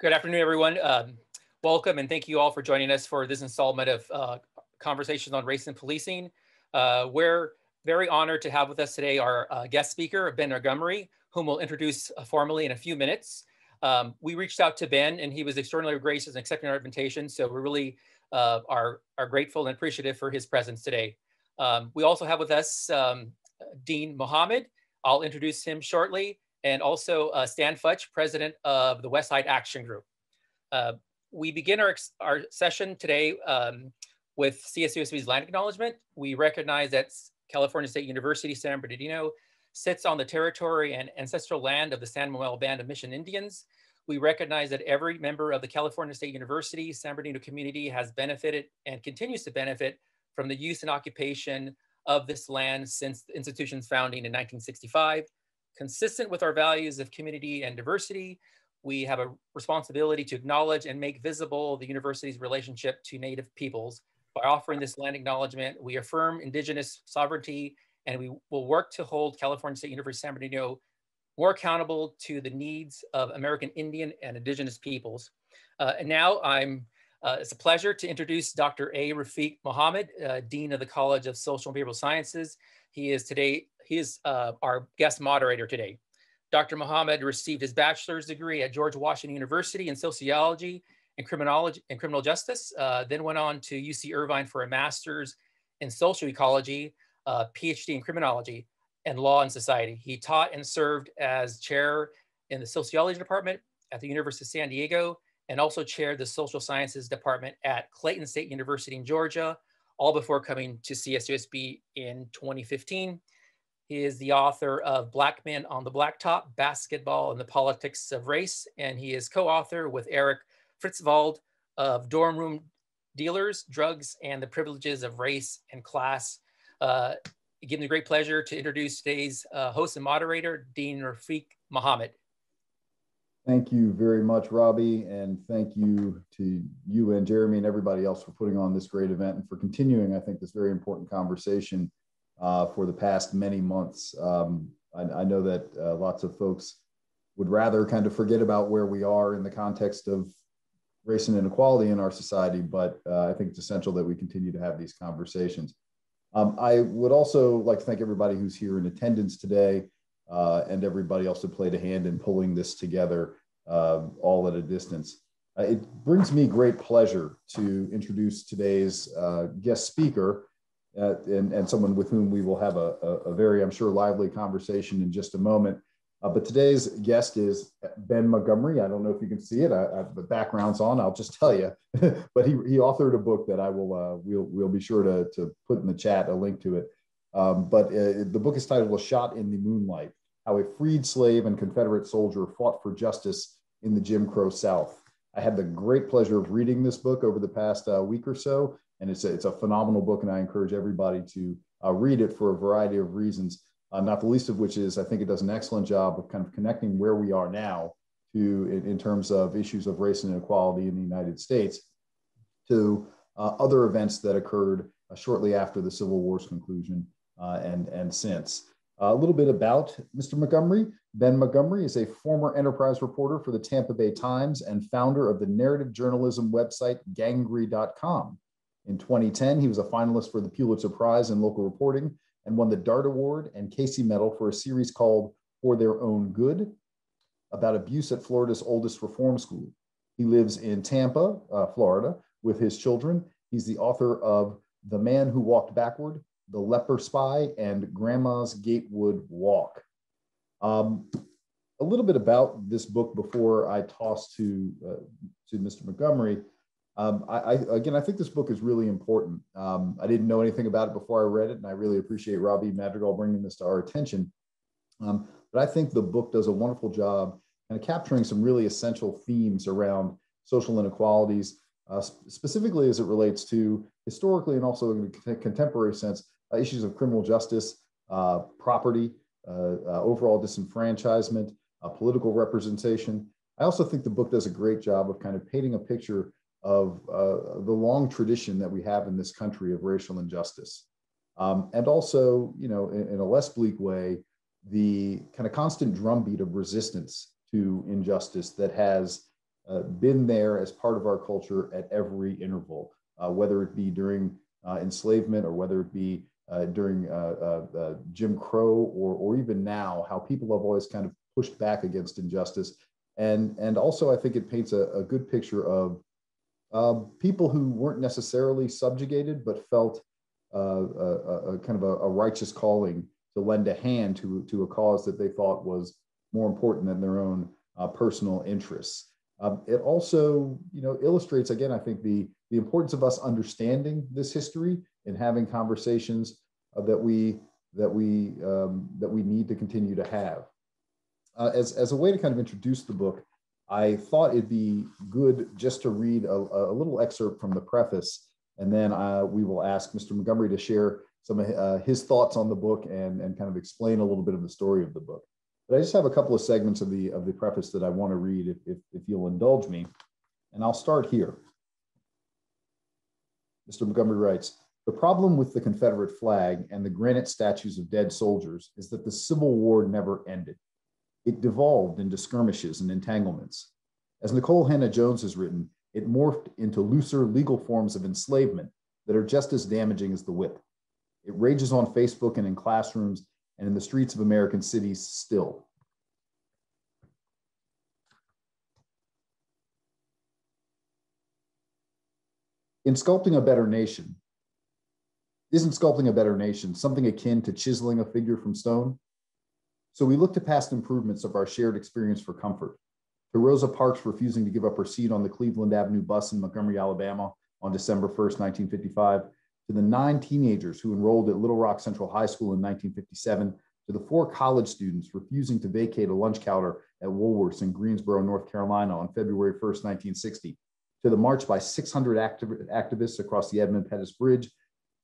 Good afternoon, everyone. Um, welcome and thank you all for joining us for this installment of uh, Conversations on Race and Policing. Uh, we're very honored to have with us today our uh, guest speaker, Ben Montgomery, whom we'll introduce uh, formally in a few minutes. Um, we reached out to Ben and he was extraordinarily gracious in accepting our invitation. So we really uh, are, are grateful and appreciative for his presence today. Um, we also have with us um, Dean Mohamed. I'll introduce him shortly. And also uh, Stan Futch, president of the Westside Action Group. Uh, we begin our, our session today um, with CSUSB's land acknowledgement. We recognize that California State University, San Bernardino, sits on the territory and ancestral land of the San Manuel Band of Mission Indians. We recognize that every member of the California State University San Bernardino community has benefited and continues to benefit from the use and occupation of this land since the institution's founding in 1965. Consistent with our values of community and diversity, we have a responsibility to acknowledge and make visible the university's relationship to Native peoples. By offering this land acknowledgement, we affirm Indigenous sovereignty and we will work to hold California State University San Bernardino more accountable to the needs of American Indian and Indigenous peoples. Uh, and now I'm, uh, it's a pleasure to introduce Dr. A. Rafik Mohamed, uh, Dean of the College of Social and Behavioral Sciences. He is today, he is uh, our guest moderator today. Dr. Mohamed received his bachelor's degree at George Washington University in sociology and criminology and criminal justice, uh, then went on to UC Irvine for a master's in social ecology, uh, PhD in criminology and law and society. He taught and served as chair in the sociology department at the University of San Diego and also chaired the social sciences department at Clayton State University in Georgia, all before coming to CSUSB in 2015. He is the author of Black Men on the Blacktop, Basketball and the Politics of Race, and he is co-author with Erik Fritsvold of Dorm Room Dealers, Drugs, and the Privileges of Race and Class. Uh, it gives me great pleasure to introduce today's uh, host and moderator, Dean Rafik Mohamed. Thank you very much, Robie, and thank you to you and Jeremy and everybody else for putting on this great event and for continuing, I think, this very important conversation uh, for the past many months. Um, I, I, know that uh, lots of folks would rather kind of forget about where we are in the context of race and inequality in our society, but uh, I think it's essential that we continue to have these conversations. Um, I would also like to thank everybody who's here in attendance today uh, and everybody else who played a hand in pulling this together uh, all at a distance. Uh, it brings me great pleasure to introduce today's guest speaker, uh, and, and someone with whom we will have a, a, very, I'm sure, lively conversation in just a moment. Uh, but today's guest is Ben Montgomery. I don't know if you can see it. I, I, the background's on. I'll just tell you. but he, he authored a book that I will uh, we'll we'll be sure to, to put in the chat a link to it. Um, but uh, the book is titled "A Shot in the Moonlight: How a Freed Slave and Confederate Soldier Fought for Justice in the Jim Crow South." I had the great pleasure of reading this book over the past uh, week or so, and it's a, it's a phenomenal book, and I encourage everybody to uh, read it for a variety of reasons. Uh, not the least of which is I think it does an excellent job of kind of connecting where we are now to in, in terms of issues of race and inequality in the United States to uh, other events that occurred uh, shortly after the Civil War's conclusion uh, and and since. A little bit about Mr. Montgomery. Ben Montgomery is a former enterprise reporter for the Tampa Bay Times and founder of the narrative journalism website gangrey.com. In 2010, he was a finalist for the Pulitzer Prize in local reporting and won the Dart Award and Casey Medal for a series called For Their Own Good about abuse at Florida's oldest reform school. He lives in Tampa, uh, Florida, with his children. He's the author of The Man Who Walked Backward, The Leper Spy, and Grandma's Gatewood Walk. Um, a little bit about this book before I toss to, uh, to Mr. Montgomery. Um, I, I, again, I think this book is really important. Um, I didn't know anything about it before I read it, and I really appreciate Robie Madrigal bringing this to our attention. Um, but I think the book does a wonderful job of capturing some really essential themes around social inequalities, uh, specifically as it relates to historically and also in a contemporary sense, issues of criminal justice, uh, property, uh, uh, overall disenfranchisement, uh, political representation. I also think the book does a great job of kind of painting a picture of uh, the long tradition that we have in this country of racial injustice. Um, and also, you know, in, in, a less bleak way, the kind of constant drumbeat of resistance to injustice that has uh, been there as part of our culture at every interval, uh, whether it be during uh, enslavement or whether it be uh, during uh, Jim Crow or, or even now, how people have always kind of pushed back against injustice. And, and also, I think it paints a, a good picture of people who weren't necessarily subjugated, but felt a, a, kind of a, righteous calling to lend a hand to, to a cause that they thought was more important than their own uh, personal interests. Um, it also, you know, illustrates again, I think the the importance of us understanding this history and having conversations uh, that we that we um, that we need to continue to have. Uh, as as a way to kind of introduce the book, I thought it'd be good just to read a, a little excerpt from the preface, and then uh, we will ask Mr. Montgomery to share some of uh, his thoughts on the book and and kind of explain a little bit of the story of the book. But I just have a couple of segments of the of the preface that I want to read, if, if, if you'll indulge me. And I'll start here. Mr. Montgomery writes, the problem with the Confederate flag and the granite statues of dead soldiers is that the Civil War never ended. It devolved into skirmishes and entanglements. As Nikole Hannah-Jones has written, it morphed into looser legal forms of enslavement that are just as damaging as the whip. It rages on Facebook and in classrooms and in the streets of American cities still. In sculpting a better nation, isn't sculpting a better nation something akin to chiseling a figure from stone? So we look to past improvements of our shared experience for comfort, to Rosa Parks refusing to give up her seat on the Cleveland Avenue bus in Montgomery, Alabama on December 1st, 1955, to the nine teenagers who enrolled at Little Rock Central High School in 1957, to the four college students refusing to vacate a lunch counter at Woolworths in Greensboro, North Carolina on February 1st, 1960, to the march by 600 activ- activists across the Edmund Pettus Bridge,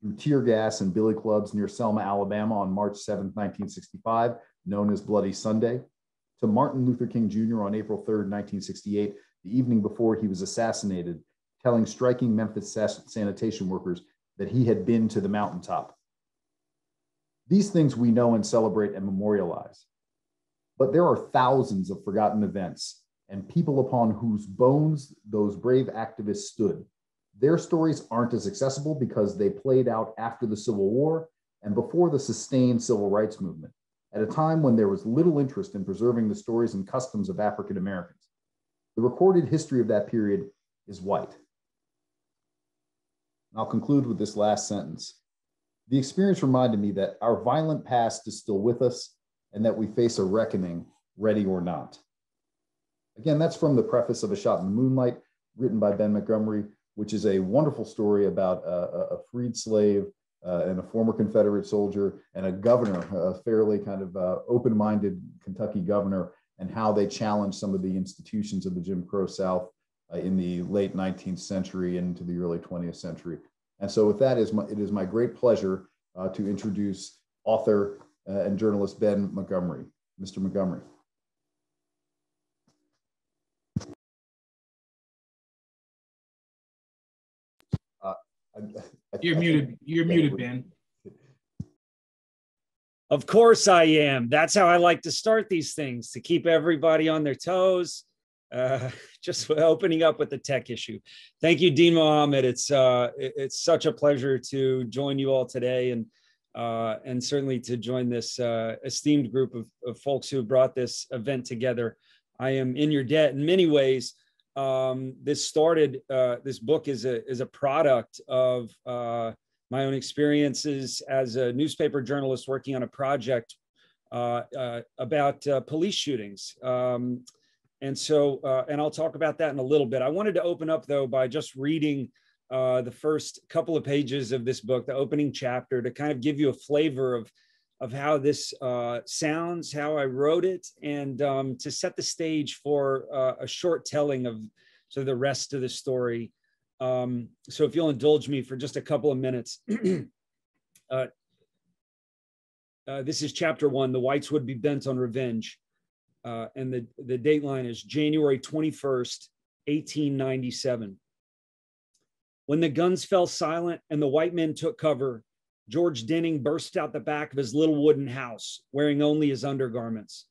through tear gas and billy clubs near Selma, Alabama on March 7, 1965, known as Bloody Sunday, to Martin Luther King Jr. on April 3, 1968, the evening before he was assassinated, telling striking Memphis sanitation workers that he had been to the mountaintop. These things we know and celebrate and memorialize. But there are thousands of forgotten events and people upon whose bones those brave activists stood. Their stories aren't as accessible because they played out after the Civil War and before the sustained civil rights movement, at a time when there was little interest in preserving the stories and customs of African Americans. The recorded history of that period is white. And I'll conclude with this last sentence. The experience reminded me that our violent past is still with us and that we face a reckoning, ready or not. Again, that's from the preface of A Shot in the Moonlight, written by Ben Montgomery, which is a wonderful story about a, a freed slave uh, and a former Confederate soldier and a governor, a fairly kind of uh, open minded Kentucky governor, and how they challenged some of the institutions of the Jim Crow South uh, in the late 19th century and into the early 20th century. And so with that, is my, it is my great pleasure uh, to introduce author uh, and journalist Ben Montgomery. Mr. Montgomery. Uh, I, I, you're I, muted. You're muted, Ben. Of course I am. That's how I like to start these things to keep everybody on their toes uh, just opening up with the tech issue. Thank you, Dean Mohamed. It's uh, it's such a pleasure to join you all today, and uh, and certainly to join this uh, esteemed group of, of folks who brought this event together. I am in your debt in many ways. Um, this started. Uh, this book is a is a product of uh, my own experiences as a newspaper journalist working on a project uh, uh, about uh, police shootings. Um, and so, uh, and I'll talk about that in a little bit. I wanted to open up though by just reading the first couple of pages of this book, the opening chapter, to kind of give you a flavor of of how this uh, sounds, how I wrote it, and um, to set the stage for uh, a short telling of so the rest of the story. Um, so, if you'll indulge me for just a couple of minutes. Uh, uh, this is chapter one. The whites would be bent on revenge uh, and the, the date line is January 21st, 1897. When the guns fell silent and the white men took cover, George Dinning burst out the back of his little wooden house, wearing only his undergarments.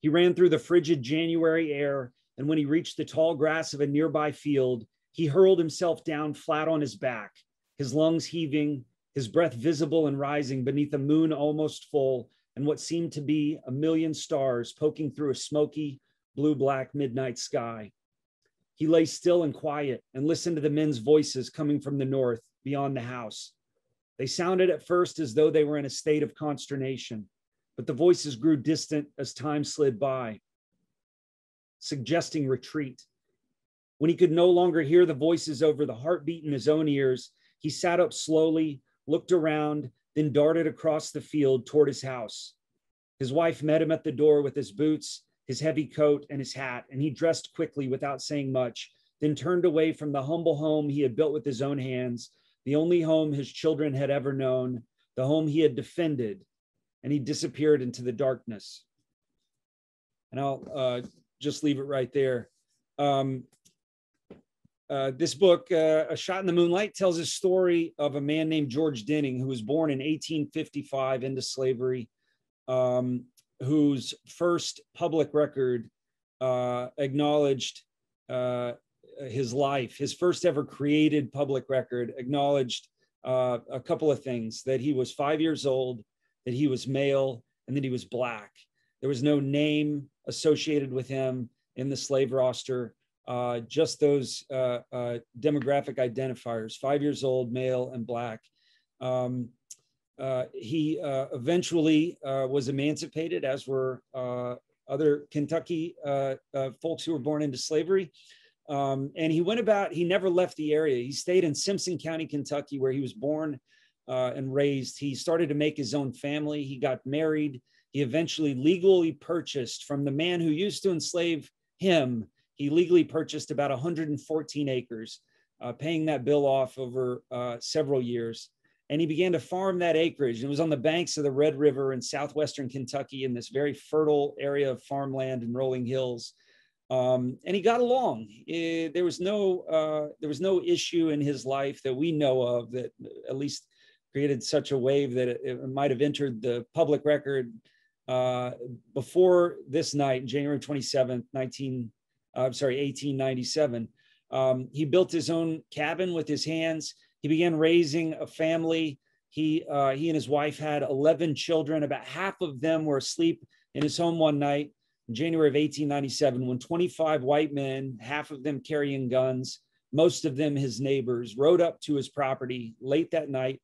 He ran through the frigid January air and when he reached the tall grass of a nearby field, he hurled himself down flat on his back, his lungs heaving, his breath visible and rising beneath a moon almost full and what seemed to be a million stars poking through a smoky, blue black midnight sky. He lay still and quiet and listened to the men's voices coming from the north beyond the house. They sounded at first as though they were in a state of consternation, but the voices grew distant as time slid by, suggesting retreat. When he could no longer hear the voices over the heartbeat in his own ears, he sat up slowly, looked around, then darted across the field toward his house. His wife met him at the door with his boots, his heavy coat, and his hat, and he dressed quickly without saying much, then turned away from the humble home he had built with his own hands, the only home his children had ever known, the home he had defended, and he disappeared into the darkness. And I'll uh, just leave it right there. Um, uh, this book, uh, A Shot in the Moonlight, tells a story of a man named George Dinning who was born in 1855 into slavery, um, whose first public record uh, acknowledged uh, his life. His first ever created public record acknowledged uh, a couple of things that he was five years old, that he was male, and that he was black. There was no name associated with him in the slave roster uh, just those uh, uh, demographic identifiers five years old, male, and black. Um, uh, he uh, eventually was emancipated, as were other Kentucky folks who were born into slavery. Um, and he went about, he never left the area. He stayed in Simpson County, Kentucky, where he was born and raised. He started to make his own family. He got married. He eventually legally purchased from the man who used to enslave him he legally purchased about 114 acres, uh, paying that bill off over uh, several years. And he began to farm that acreage. It was on the banks of the Red River in southwestern Kentucky in this very fertile area of farmland and rolling hills. Um, and he got along. It, there was no uh, there was no issue in his life that we know of that at least created such a wave that it, it might have entered the public record uh, before this night, January 27th, 19, uh, I'm sorry, 1897. Um, he built his own cabin with his hands. He began raising a family. He, uh, he and his wife had 11 children. About half of them were asleep in his home one night January of 1897 when 25 white men, half of them carrying guns, most of them his neighbors, rode up to his property late that night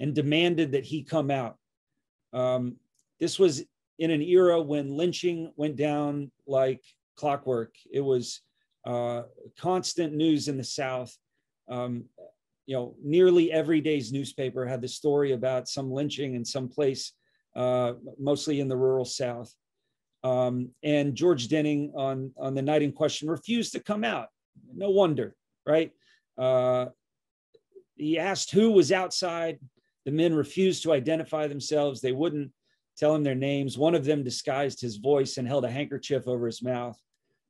and demanded that he come out. Um, this was in an era when lynching went down like clockwork. It was uh, constant news in the South. Um, you know, nearly every day's newspaper had the story about some lynching in some place, uh, mostly in the rural South. Um, and George Dinning on, on the night in question refused to come out. No wonder, right? Uh, he asked who was outside. The men refused to identify themselves. They wouldn't tell him their names. One of them disguised his voice and held a handkerchief over his mouth.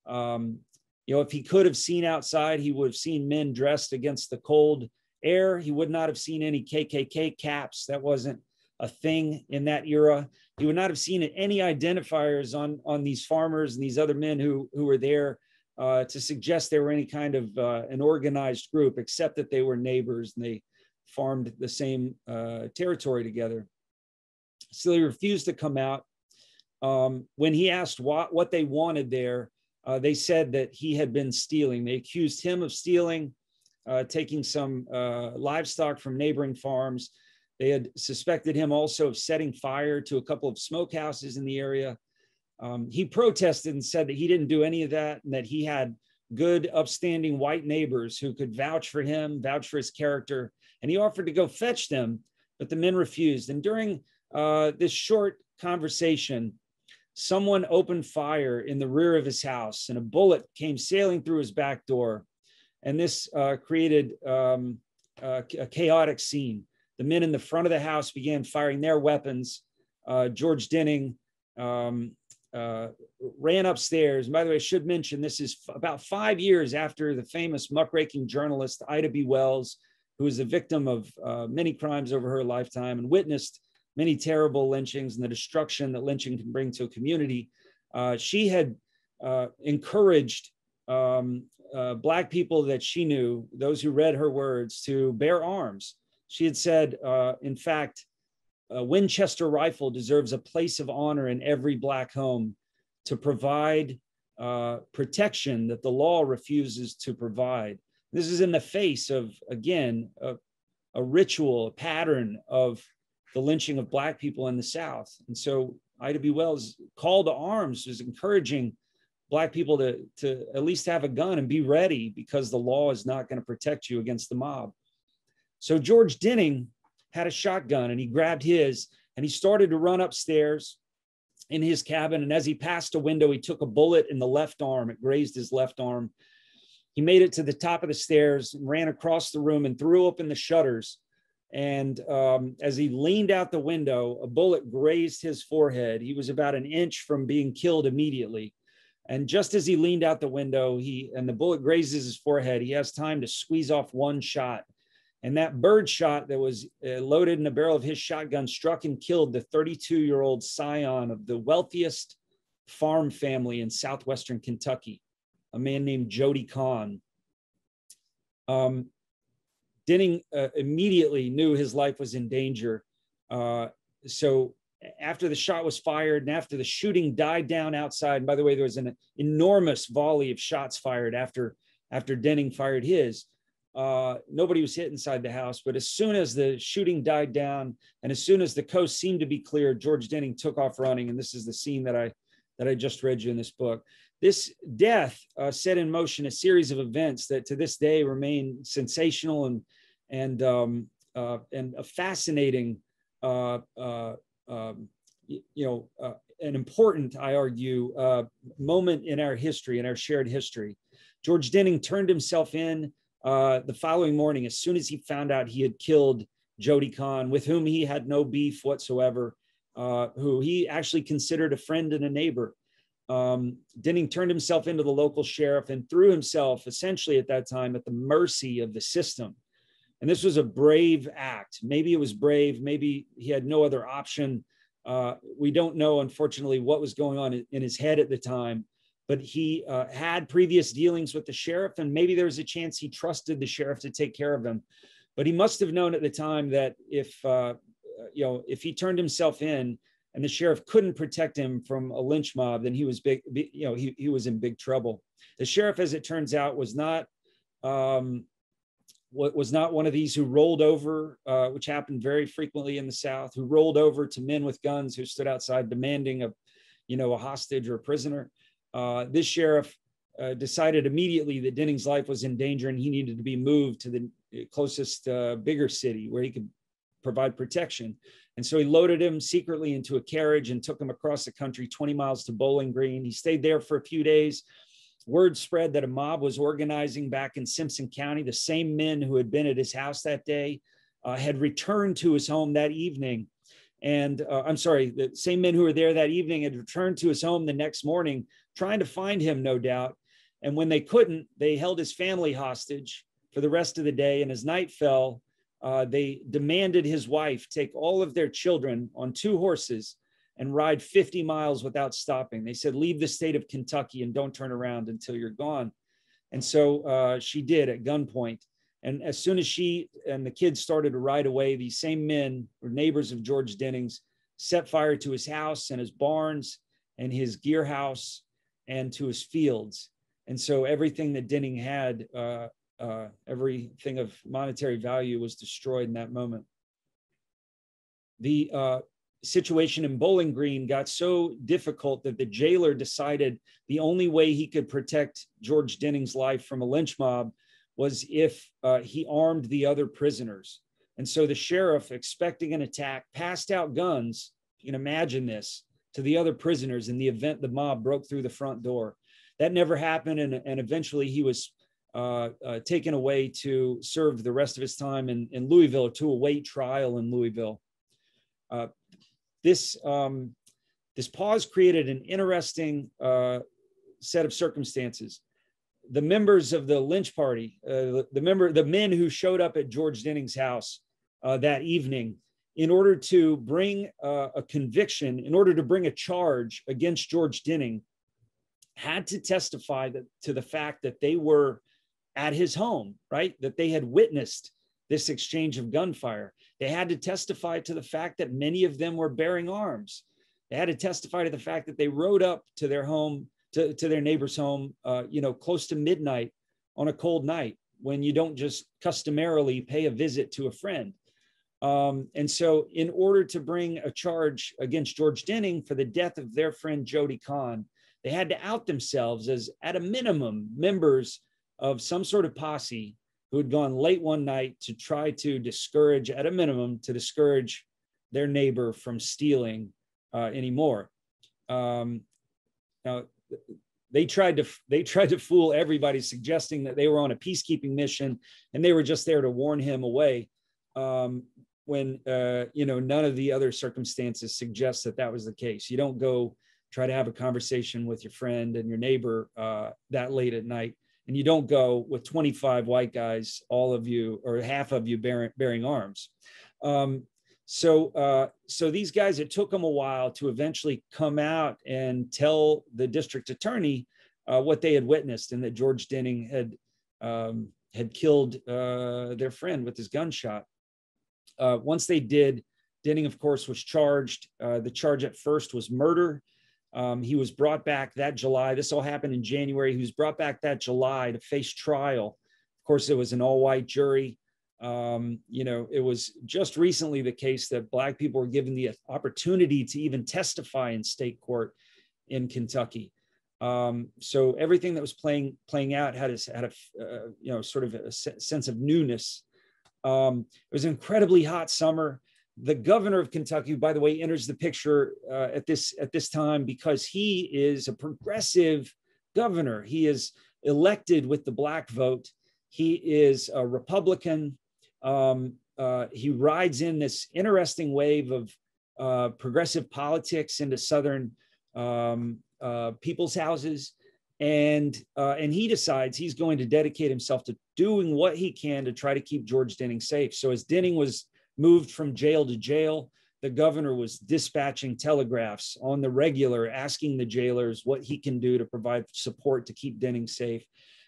Um, you know, if he could have seen outside, he would have seen men dressed against the cold air. He would not have seen any KKK caps. That wasn't a thing in that era. He would not have seen any identifiers on on these farmers and these other men who who were there uh, to suggest they were any kind of uh, an organized group, except that they were neighbors and they farmed the same uh, territory together. So they refused to come out. Um, when he asked what, what they wanted there, uh, they said that he had been stealing. They accused him of stealing, uh, taking some uh, livestock from neighboring farms. They had suspected him also of setting fire to a couple of smokehouses in the area. Um, he protested and said that he didn't do any of that and that he had good, upstanding white neighbors who could vouch for him, vouch for his character. And he offered to go fetch them, but the men refused. And during uh, this short conversation, someone opened fire in the rear of his house and a bullet came sailing through his back door. And this uh, created um, a chaotic scene. The men in the front of the house began firing their weapons. Uh, George Dinning um, uh, ran upstairs. And by the way, I should mention this is f- about five years after the famous muckraking journalist Ida B. Wells, who was a victim of uh, many crimes over her lifetime and witnessed many terrible lynchings and the destruction that lynching can bring to a community. Uh, she had uh, encouraged um, uh, Black people that she knew, those who read her words, to bear arms. She had said, uh, in fact, a Winchester rifle deserves a place of honor in every Black home to provide uh, protection that the law refuses to provide. This is in the face of, again, a, a ritual, a pattern of the lynching of Black people in the South. And so Ida B. Wells' call to arms is encouraging Black people to, to at least have a gun and be ready because the law is not going to protect you against the mob. So George Dinning had a shotgun and he grabbed his and he started to run upstairs in his cabin. And as he passed a window, he took a bullet in the left arm. It grazed his left arm. He made it to the top of the stairs, and ran across the room, and threw open the shutters. And um, as he leaned out the window, a bullet grazed his forehead. He was about an inch from being killed immediately. And just as he leaned out the window, he and the bullet grazes his forehead, he has time to squeeze off one shot. And that bird shot that was uh, loaded in the barrel of his shotgun struck and killed the 32 year old scion of the wealthiest farm family in southwestern Kentucky, a man named Jody Kahn. Um, Dinning uh, immediately knew his life was in danger. Uh, so after the shot was fired and after the shooting died down outside, and by the way, there was an enormous volley of shots fired after after Dinning fired his. Uh, nobody was hit inside the house, but as soon as the shooting died down and as soon as the coast seemed to be clear, George Dinning took off running, and this is the scene that I that I just read you in this book. This death uh, set in motion a series of events that to this day remain sensational and and um, uh, and a fascinating uh, uh, um, you know, uh, an important, I argue, uh, moment in our history, in our shared history. George Dinning turned himself in uh, the following morning as soon as he found out he had killed Jody Kahn, with whom he had no beef whatsoever, uh, who he actually considered a friend and a neighbor. Um, Dinning turned himself into the local sheriff and threw himself essentially at that time at the mercy of the system. And this was a brave act. Maybe it was brave. Maybe he had no other option. Uh, we don't know, unfortunately, what was going on in his head at the time. But he uh, had previous dealings with the sheriff, and maybe there was a chance he trusted the sheriff to take care of him. But he must have known at the time that if uh, you know if he turned himself in and the sheriff couldn't protect him from a lynch mob, then he was big. You know, he he was in big trouble. The sheriff, as it turns out, was not um, was not one of these who rolled over, uh, which happened very frequently in the South, who rolled over to men with guns who stood outside demanding a, you know, a hostage or a prisoner. Uh, this sheriff uh, decided immediately that Dinning's life was in danger and he needed to be moved to the closest uh, bigger city where he could provide protection. And so he loaded him secretly into a carriage and took him across the country 20 miles to Bowling Green. He stayed there for a few days Word spread that a mob was organizing back in Simpson County. The same men who had been at his house that day uh, had returned to his home that evening. And uh, I'm sorry, the same men who were there that evening had returned to his home the next morning, trying to find him, no doubt. And when they couldn't, they held his family hostage for the rest of the day. And as night fell, uh, they demanded his wife take all of their children on two horses and ride 50 miles without stopping. They said, leave the state of Kentucky and don't turn around until you're gone. And so uh, she did at gunpoint. And as soon as she and the kids started to ride away, these same men were neighbors of George Dinning's, set fire to his house and his barns and his gear house and to his fields. And so everything that Dinning had, uh, uh, everything of monetary value was destroyed in that moment. The uh, situation in Bowling Green got so difficult that the jailer decided the only way he could protect George Dinning's life from a lynch mob was if uh, he armed the other prisoners. And so the sheriff, expecting an attack, passed out guns. You can imagine this to the other prisoners in the event the mob broke through the front door. That never happened. And, and eventually he was uh, uh, taken away to serve the rest of his time in, in Louisville to await trial in Louisville. Uh, this um, this pause created an interesting uh, set of circumstances. The members of the lynch party, uh, the member, the men who showed up at George Dinning's house uh, that evening, in order to bring uh, a conviction, in order to bring a charge against George Dinning, had to testify that, to the fact that they were at his home, right? That they had witnessed this exchange of gunfire. They had to testify to the fact that many of them were bearing arms. They had to testify to the fact that they rode up to their home, to, to their neighbor's home, uh, you know, close to midnight on a cold night when you don't just customarily pay a visit to a friend. Um, and so, in order to bring a charge against George Dinning for the death of their friend Jody Kahn, they had to out themselves as, at a minimum, members of some sort of posse who had gone late one night to try to discourage, at a minimum, to discourage their neighbor from stealing uh, anymore. Um, now, they tried to they tried to fool everybody, suggesting that they were on a peacekeeping mission and they were just there to warn him away. Um, when uh, you know none of the other circumstances suggest that that was the case. You don't go try to have a conversation with your friend and your neighbor uh, that late at night, and you don't go with 25 white guys, all of you or half of you bearing, bearing arms. Um, so, uh, so these guys, it took them a while to eventually come out and tell the district attorney uh, what they had witnessed and that George Dinning had um, had killed uh, their friend with his gunshot. Uh, once they did, Dinning, of course, was charged. Uh, the charge at first was murder. Um, he was brought back that July. This all happened in January. He was brought back that July to face trial. Of course, it was an all-white jury. Um, you know, it was just recently the case that Black people were given the opportunity to even testify in state court in Kentucky. Um, so everything that was playing playing out had a, had a uh, you know sort of a sense of newness um, it was an incredibly hot summer. The governor of Kentucky, by the way, enters the picture uh, at this at this time because he is a progressive governor. He is elected with the black vote. He is a Republican. Um, uh, he rides in this interesting wave of uh, progressive politics into Southern um, uh, people's houses and uh, and he decides he's going to dedicate himself to doing what he can to try to keep George Dinning safe. So as Dinning was moved from jail to jail, the governor was dispatching telegraphs on the regular, asking the jailers what he can do to provide support to keep Dinning safe,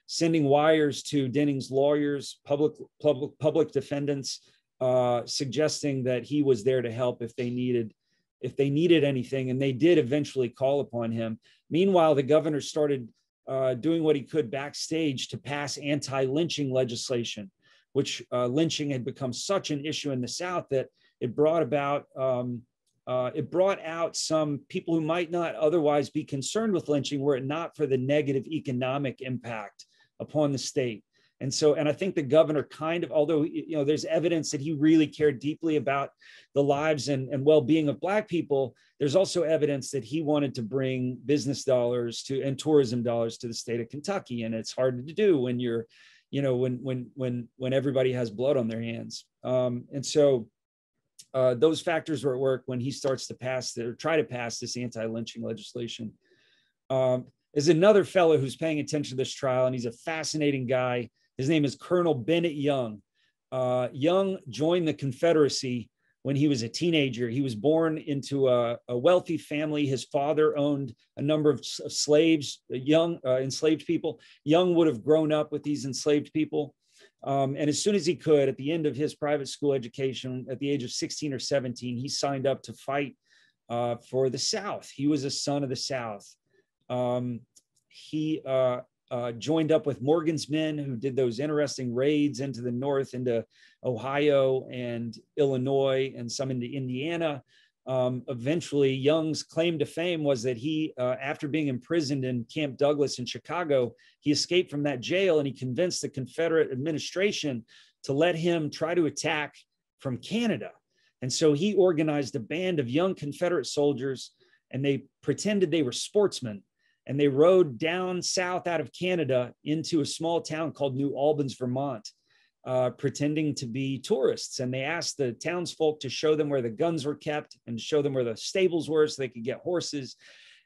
sending wires to Dinning's lawyers, public public public defendants, uh, suggesting that he was there to help if they needed if they needed anything, and they did eventually call upon him. Meanwhile, the governor started uh, doing what he could backstage to pass anti lynching legislation, which uh, lynching had become such an issue in the South that it brought about. Um, uh, it brought out some people who might not otherwise be concerned with lynching were it not for the negative economic impact upon the state. And so, and I think the governor kind of, although, you know, there's evidence that he really cared deeply about the lives and, and well being of Black people, there's also evidence that he wanted to bring business dollars to and tourism dollars to the state of Kentucky. And it's hard to do when you're, you know, when, when, when, when everybody has blood on their hands. Um, and so, uh, those factors were at work when he starts to pass or try to pass this anti-lynching legislation. Um, there's another fellow who's paying attention to this trial, and he's a fascinating guy. His name is Colonel Bennett Young. Uh, Young joined the Confederacy when he was a teenager. He was born into a, a wealthy family. His father owned a number of, slaves, uh, young uh, enslaved people. Young would have grown up with these enslaved people. Um, and as soon as he could, at the end of his private school education, at the age of 16 or 17, he signed up to fight uh, for the South. He was a son of the South. Um, he uh, uh, joined up with Morgan's men, who did those interesting raids into the north, into Ohio and Illinois, and some into Indiana. Um, eventually, Young's claim to fame was that he, uh, after being imprisoned in Camp Douglas in Chicago, he escaped from that jail and he convinced the Confederate administration to let him try to attack from Canada. And so he organized a band of young Confederate soldiers and they pretended they were sportsmen and they rode down south out of Canada into a small town called New Albans, Vermont, uh, pretending to be tourists. And they asked the townsfolk to show them where the guns were kept and show them where the stables were so they could get horses.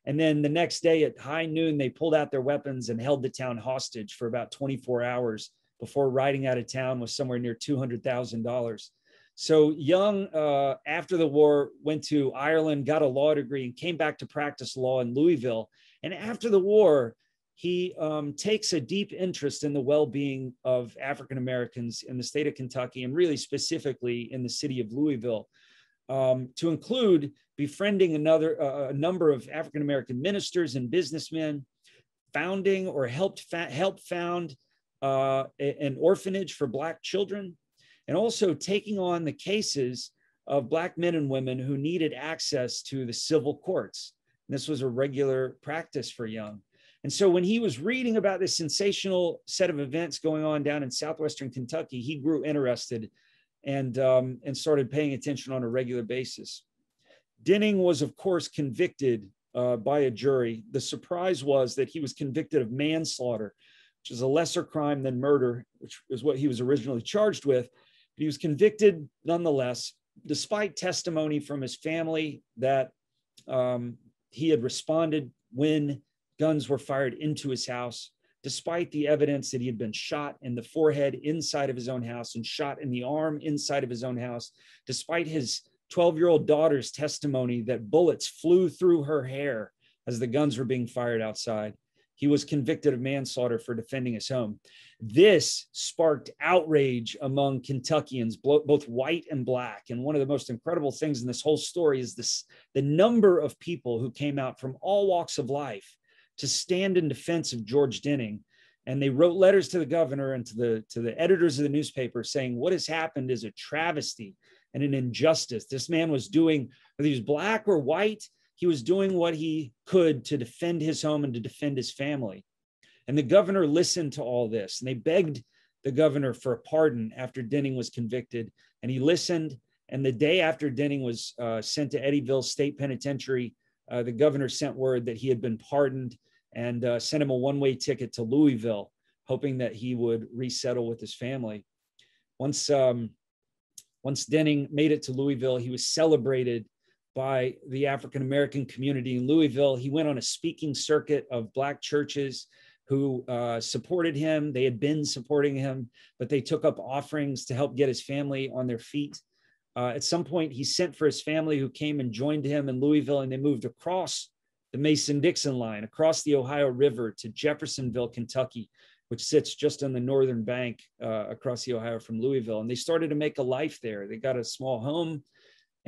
And then the next day at high noon, they pulled out their weapons and held the town hostage for about 24 hours before riding out of town with somewhere near $200,000. So Young, uh, after the war, went to Ireland, got a law degree, and came back to practice law in Louisville And after the war, he um, takes a deep interest in the well-being of African Americans in the state of Kentucky, and really specifically in the city of Louisville, um, to include befriending another uh, a number of African American ministers and businessmen, founding or helped fa- help found uh, an orphanage for Black children, and also taking on the cases of Black men and women who needed access to the civil courts. This was a regular practice for Young. And so when he was reading about this sensational set of events going on down in southwestern Kentucky, he grew interested and, um, and started paying attention on a regular basis. Dinning was, of course, convicted uh, by a jury. The surprise was that he was convicted of manslaughter, which is a lesser crime than murder, which is what he was originally charged with. But he was convicted nonetheless, despite testimony from his family that um, he had responded when guns were fired into his house, despite the evidence that he had been shot in the forehead inside of his own house and shot in the arm inside of his own house, despite his 12 year old daughter's testimony that bullets flew through her hair as the guns were being fired outside. He was convicted of manslaughter for defending his home. This sparked outrage among Kentuckians, both white and black. And one of the most incredible things in this whole story is this the number of people who came out from all walks of life to stand in defense of George Dinning. And they wrote letters to the governor and to the, to the editors of the newspaper saying, What has happened is a travesty and an injustice. This man was doing, whether he was black or white, he was doing what he could to defend his home and to defend his family. And the governor listened to all this and they begged the governor for a pardon after Dinning was convicted. And he listened. And the day after Dinning was uh, sent to Eddyville State Penitentiary, uh, the governor sent word that he had been pardoned and uh, sent him a one way ticket to Louisville, hoping that he would resettle with his family. Once, um, once Dinning made it to Louisville, he was celebrated by the African American community in Louisville. He went on a speaking circuit of Black churches who uh, supported him. They had been supporting him, but they took up offerings to help get his family on their feet. Uh, at some point, he sent for his family who came and joined him in Louisville, and they moved across the Mason Dixon line, across the Ohio River to Jeffersonville, Kentucky, which sits just on the northern bank uh, across the Ohio from Louisville. And they started to make a life there. They got a small home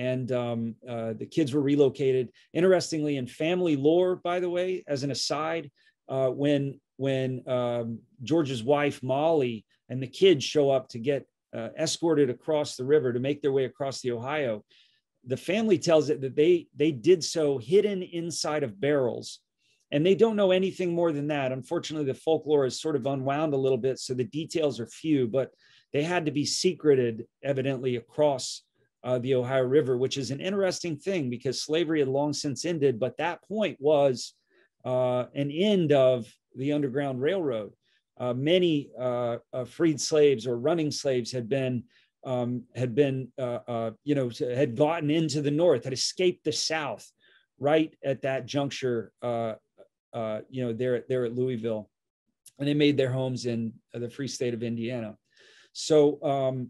and um, uh, the kids were relocated. Interestingly, in family lore, by the way, as an aside, uh, when when um, George's wife Molly and the kids show up to get uh, escorted across the river to make their way across the Ohio, the family tells it that they they did so hidden inside of barrels and they don't know anything more than that unfortunately the folklore is sort of unwound a little bit so the details are few but they had to be secreted evidently across uh, the ohio river which is an interesting thing because slavery had long since ended but that point was uh, an end of the underground railroad uh, many uh, uh, freed slaves or running slaves had been um, had been, uh, you know, had gotten into the North, had escaped the South right at that juncture, you know, there, there at Louisville. And they made their homes in the free state of Indiana. So, um,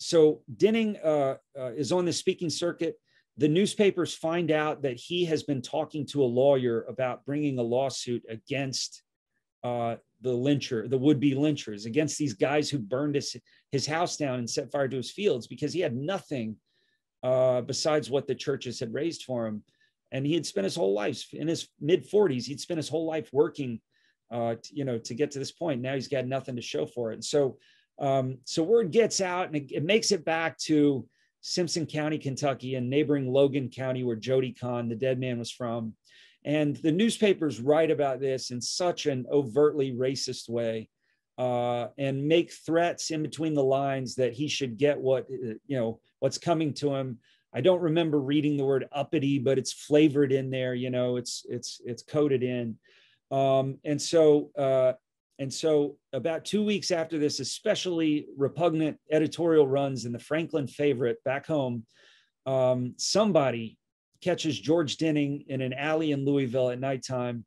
so Dinning uh, uh, is on the speaking circuit. The newspapers find out that he has been talking to a lawyer about bringing a lawsuit against uh, the lyncher, the would-be lynchers, against these guys who burned his, his house down and set fire to his fields because he had nothing uh, besides what the churches had raised for him. And he had spent his whole life in his mid 40s, he'd spent his whole life working, uh, you know, to get to this point. Now he's got nothing to show for it. And so, um, so word gets out and it, it makes it back to Simpson County, Kentucky, and neighboring Logan County, where Jody Kahn, the dead man, was from. And the newspapers write about this in such an overtly racist way uh, and make threats in between the lines that he should get what, uh, you know, what's coming to him. I don't remember reading the word uppity, but it's flavored in there, you know, it's, it's, it's coded in. Um, and so, uh, and so about two weeks after this, especially repugnant editorial runs in the Franklin favorite back home, um, somebody catches George Dinning in an alley in Louisville at nighttime,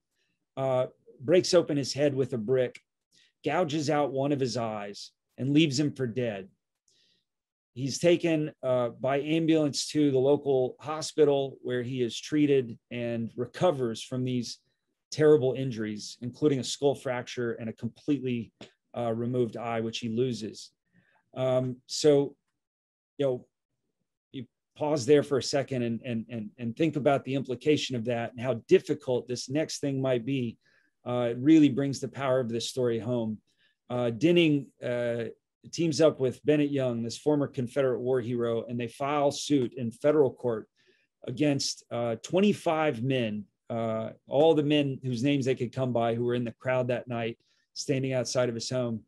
uh, breaks open his head with a brick, gouges out one of his eyes, and leaves him for dead. He's taken uh, by ambulance to the local hospital where he is treated and recovers from these terrible injuries, including a skull fracture and a completely uh, removed eye, which he loses. Um, so, you know, you pause there for a second and, and, and, and think about the implication of that and how difficult this next thing might be. Uh, it really brings the power of this story home. Uh, Dinning uh, teams up with Bennett Young, this former Confederate war hero, and they file suit in federal court against uh, 25 men, uh, all the men whose names they could come by who were in the crowd that night, standing outside of his home.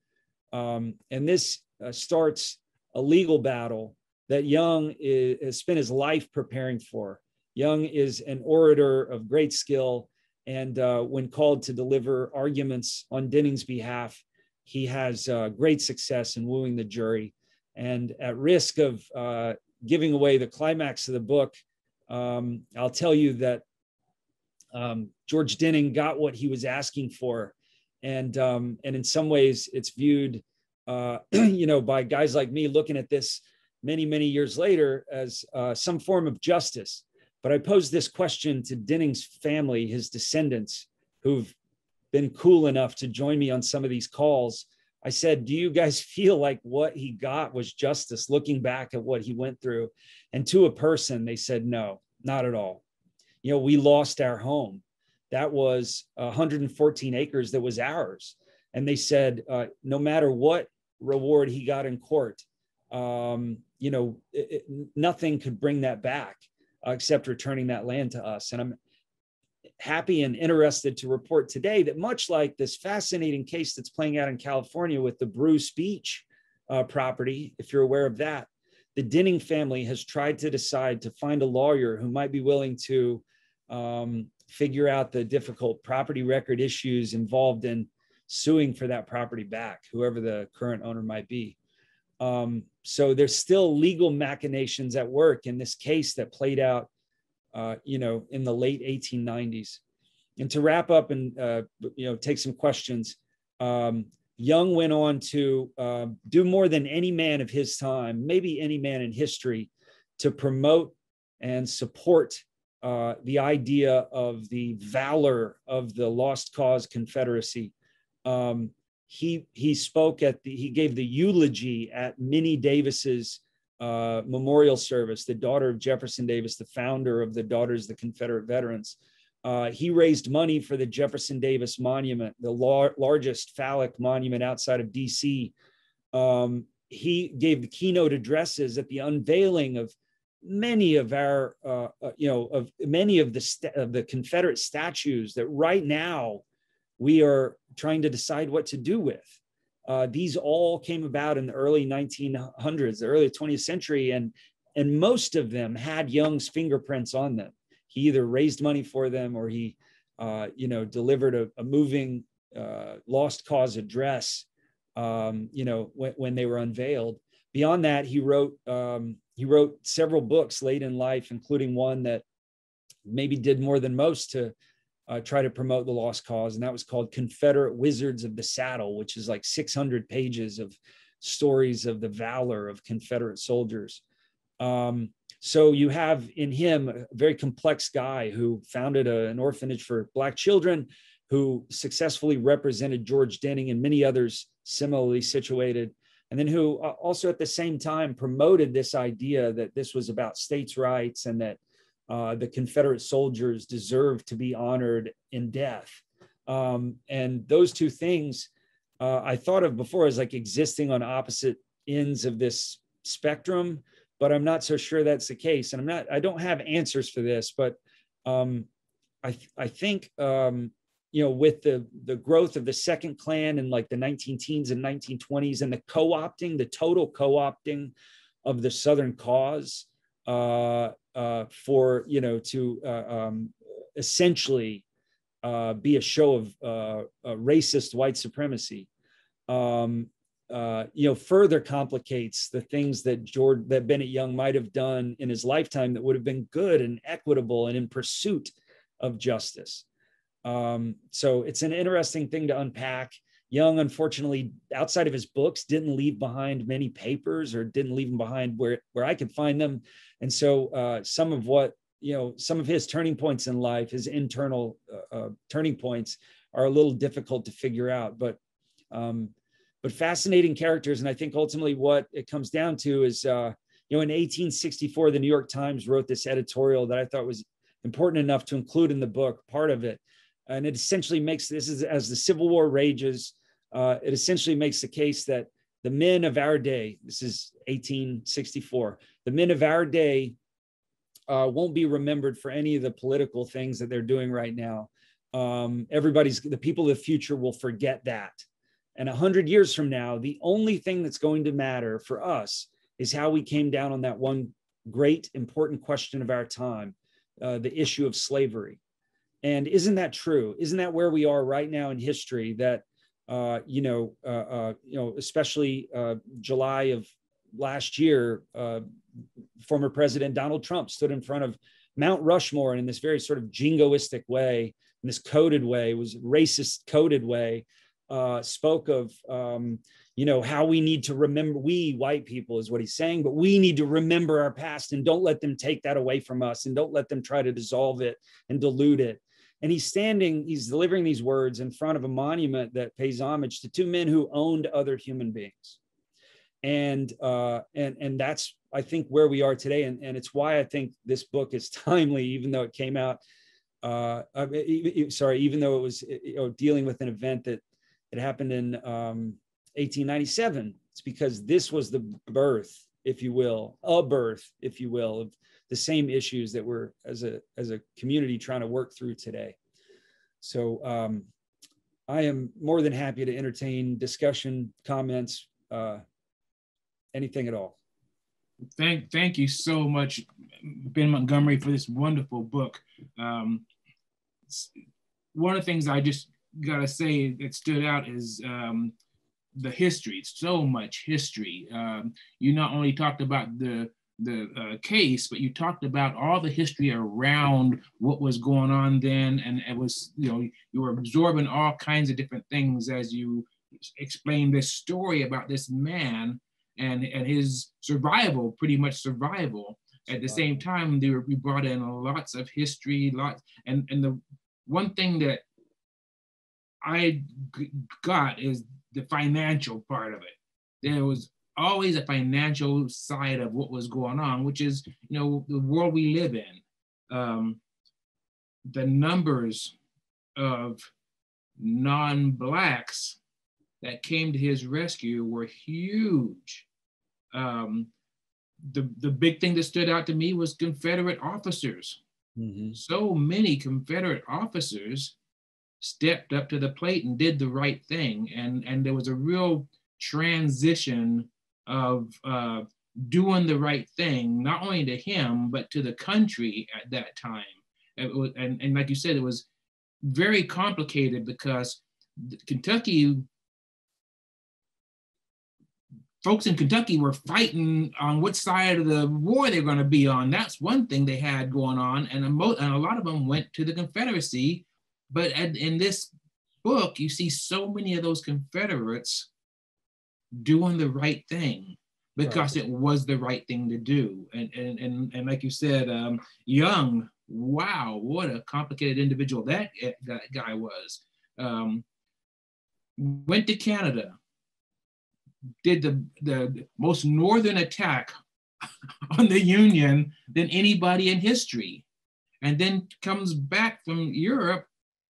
Um, and this uh, starts a legal battle that Young is, has spent his life preparing for. Young is an orator of great skill, and uh, when called to deliver arguments on Dinning's behalf, he has uh, great success in wooing the jury. And at risk of uh, giving away the climax of the book, um, I'll tell you that um, George Dinning got what he was asking for, and um, and in some ways, it's viewed, uh, you know, by guys like me looking at this many many years later as uh, some form of justice. But I posed this question to Dinning's family, his descendants, who've been cool enough to join me on some of these calls. I said, Do you guys feel like what he got was justice looking back at what he went through? And to a person, they said, No, not at all. You know, we lost our home. That was 114 acres that was ours. And they said, uh, No matter what reward he got in court, um, you know, it, it, nothing could bring that back uh, except returning that land to us. And I'm happy and interested to report today that much like this fascinating case that's playing out in California with the Bruce Beach uh, property, if you're aware of that, the Dinning family has tried to decide to find a lawyer who might be willing to um, figure out the difficult property record issues involved in suing for that property back, whoever the current owner might be. Um, so there's still legal machinations at work in this case that played out uh, you know, in the late 1890s. And to wrap up and uh, you know take some questions, um, Young went on to uh, do more than any man of his time, maybe any man in history, to promote and support uh, the idea of the valor of the Lost Cause Confederacy. Um, he he spoke at the he gave the eulogy at Winnie Davis's uh, memorial service, the daughter of Jefferson Davis, the founder of the Daughters of the Confederate Veterans. Uh, he raised money for the Jefferson Davis Monument, the lar- largest phallic monument outside of DC. Um, he gave the keynote addresses at the unveiling of many of our, uh, uh you know, of many of the st- of the Confederate statues that right now we are trying to decide what to do with. Uh, these all came about in the early 1900s, the early 20th century, and and most of them had Young's fingerprints on them. He either raised money for them or he, uh, you know, delivered a, a moving uh, lost cause address, um, you know, when, when, they were unveiled. Beyond that, he wrote um, he wrote several books late in life, including one that maybe did more than most to uh, try to promote the lost cause, and that was called Confederate Wizards of the Saddle, which is like 600 pages of stories of the valor of Confederate soldiers. Um, so you have in him a very complex guy who founded a, an orphanage for Black children, who successfully represented George Dinning and many others similarly situated, and then who uh, also at the same time promoted this idea that this was about states' rights and that uh, the Confederate soldiers deserved to be honored in death. Um, and those two things uh, I thought of before as like existing on opposite ends of this spectrum, but I'm not so sure that's the case. And I'm not, I don't have answers for this, but um, I, I think, um, you know, with the, the growth of the second Klan in like the 19 teens and 1920s and the co-opting, the total co-opting of the Southern cause, uh, uh, for you know to uh, um, essentially uh, be a show of uh, racist white supremacy. Um, uh, you know, further complicates the things that George that Bennett Young might have done in his lifetime that would have been good and equitable and in pursuit of justice. Um, so it's an interesting thing to unpack. Young, unfortunately, outside of his books, didn't leave behind many papers or didn't leave them behind where, where I could find them. And so uh, some of what you know, some of his turning points in life, his internal uh, uh, turning points, are a little difficult to figure out. But um, but fascinating characters, and I think ultimately what it comes down to is, uh, you know, in 1864, the New York Times wrote this editorial that I thought was important enough to include in the book, part of it, and it essentially makes this is as the Civil War rages, uh, it essentially makes the case that the men of our day, this is 1864, the men of our day uh, won't be remembered for any of the political things that they're doing right now. Um, everybody's the people of the future will forget that. And a hundred years from now, the only thing that's going to matter for us is how we came down on that one great important question of our time, uh, the issue of slavery. And isn't that true? Isn't that where we are right now in history? That uh, you know, uh, uh, you know, especially uh, July of last year, uh, former President Donald Trump stood in front of Mount Rushmore and in this very sort of jingoistic way, in this coded way, was racist coded way, uh, spoke of um, you know how we need to remember we white people is what he's saying but we need to remember our past and don't let them take that away from us and don't let them try to dissolve it and dilute it and he's standing he's delivering these words in front of a monument that pays homage to two men who owned other human beings and uh, and and that's I think where we are today, and, and it's why I think this book is timely, even though it came out. Uh, sorry, even though it was you know, dealing with an event that it happened in um, 1897. It's because this was the birth, if you will, a birth, if you will, of the same issues that we're as a as a community trying to work through today. So um, I am more than happy to entertain discussion, comments, uh, anything at all. Thank, thank you so much, Ben Montgomery, for this wonderful book. Um, one of the things I just gotta say that stood out is um, the history. So much history. Um, you not only talked about the the uh, case, but you talked about all the history around what was going on then, and it was you know you were absorbing all kinds of different things as you explained this story about this man and, and his survival, pretty much survival. At the same time, they were, we brought in lots of history, lots, and, and the one thing that I got is the financial part of it. There was always a financial side of what was going on, which is, you know, the world we live in. Um, the numbers of non-blacks that came to his rescue were huge. Um, the, the big thing that stood out to me was Confederate officers. Mm-hmm. So many Confederate officers stepped up to the plate and did the right thing. And, and there was a real transition of uh, doing the right thing, not only to him, but to the country at that time. Was, and, and like you said, it was very complicated because Kentucky folks in Kentucky were fighting on which side of the war they're going to be on. That's one thing they had going on, and a, mo- and a lot of them went to the Confederacy. But in this book, you see so many of those Confederates doing the right thing because right. it was the right thing to do. And and and, and like you said, um, Young, wow, what a complicated individual that, that guy was. Um, went to Canada, did the, the most northern attack on the Union than anybody in history. And then comes back from Europe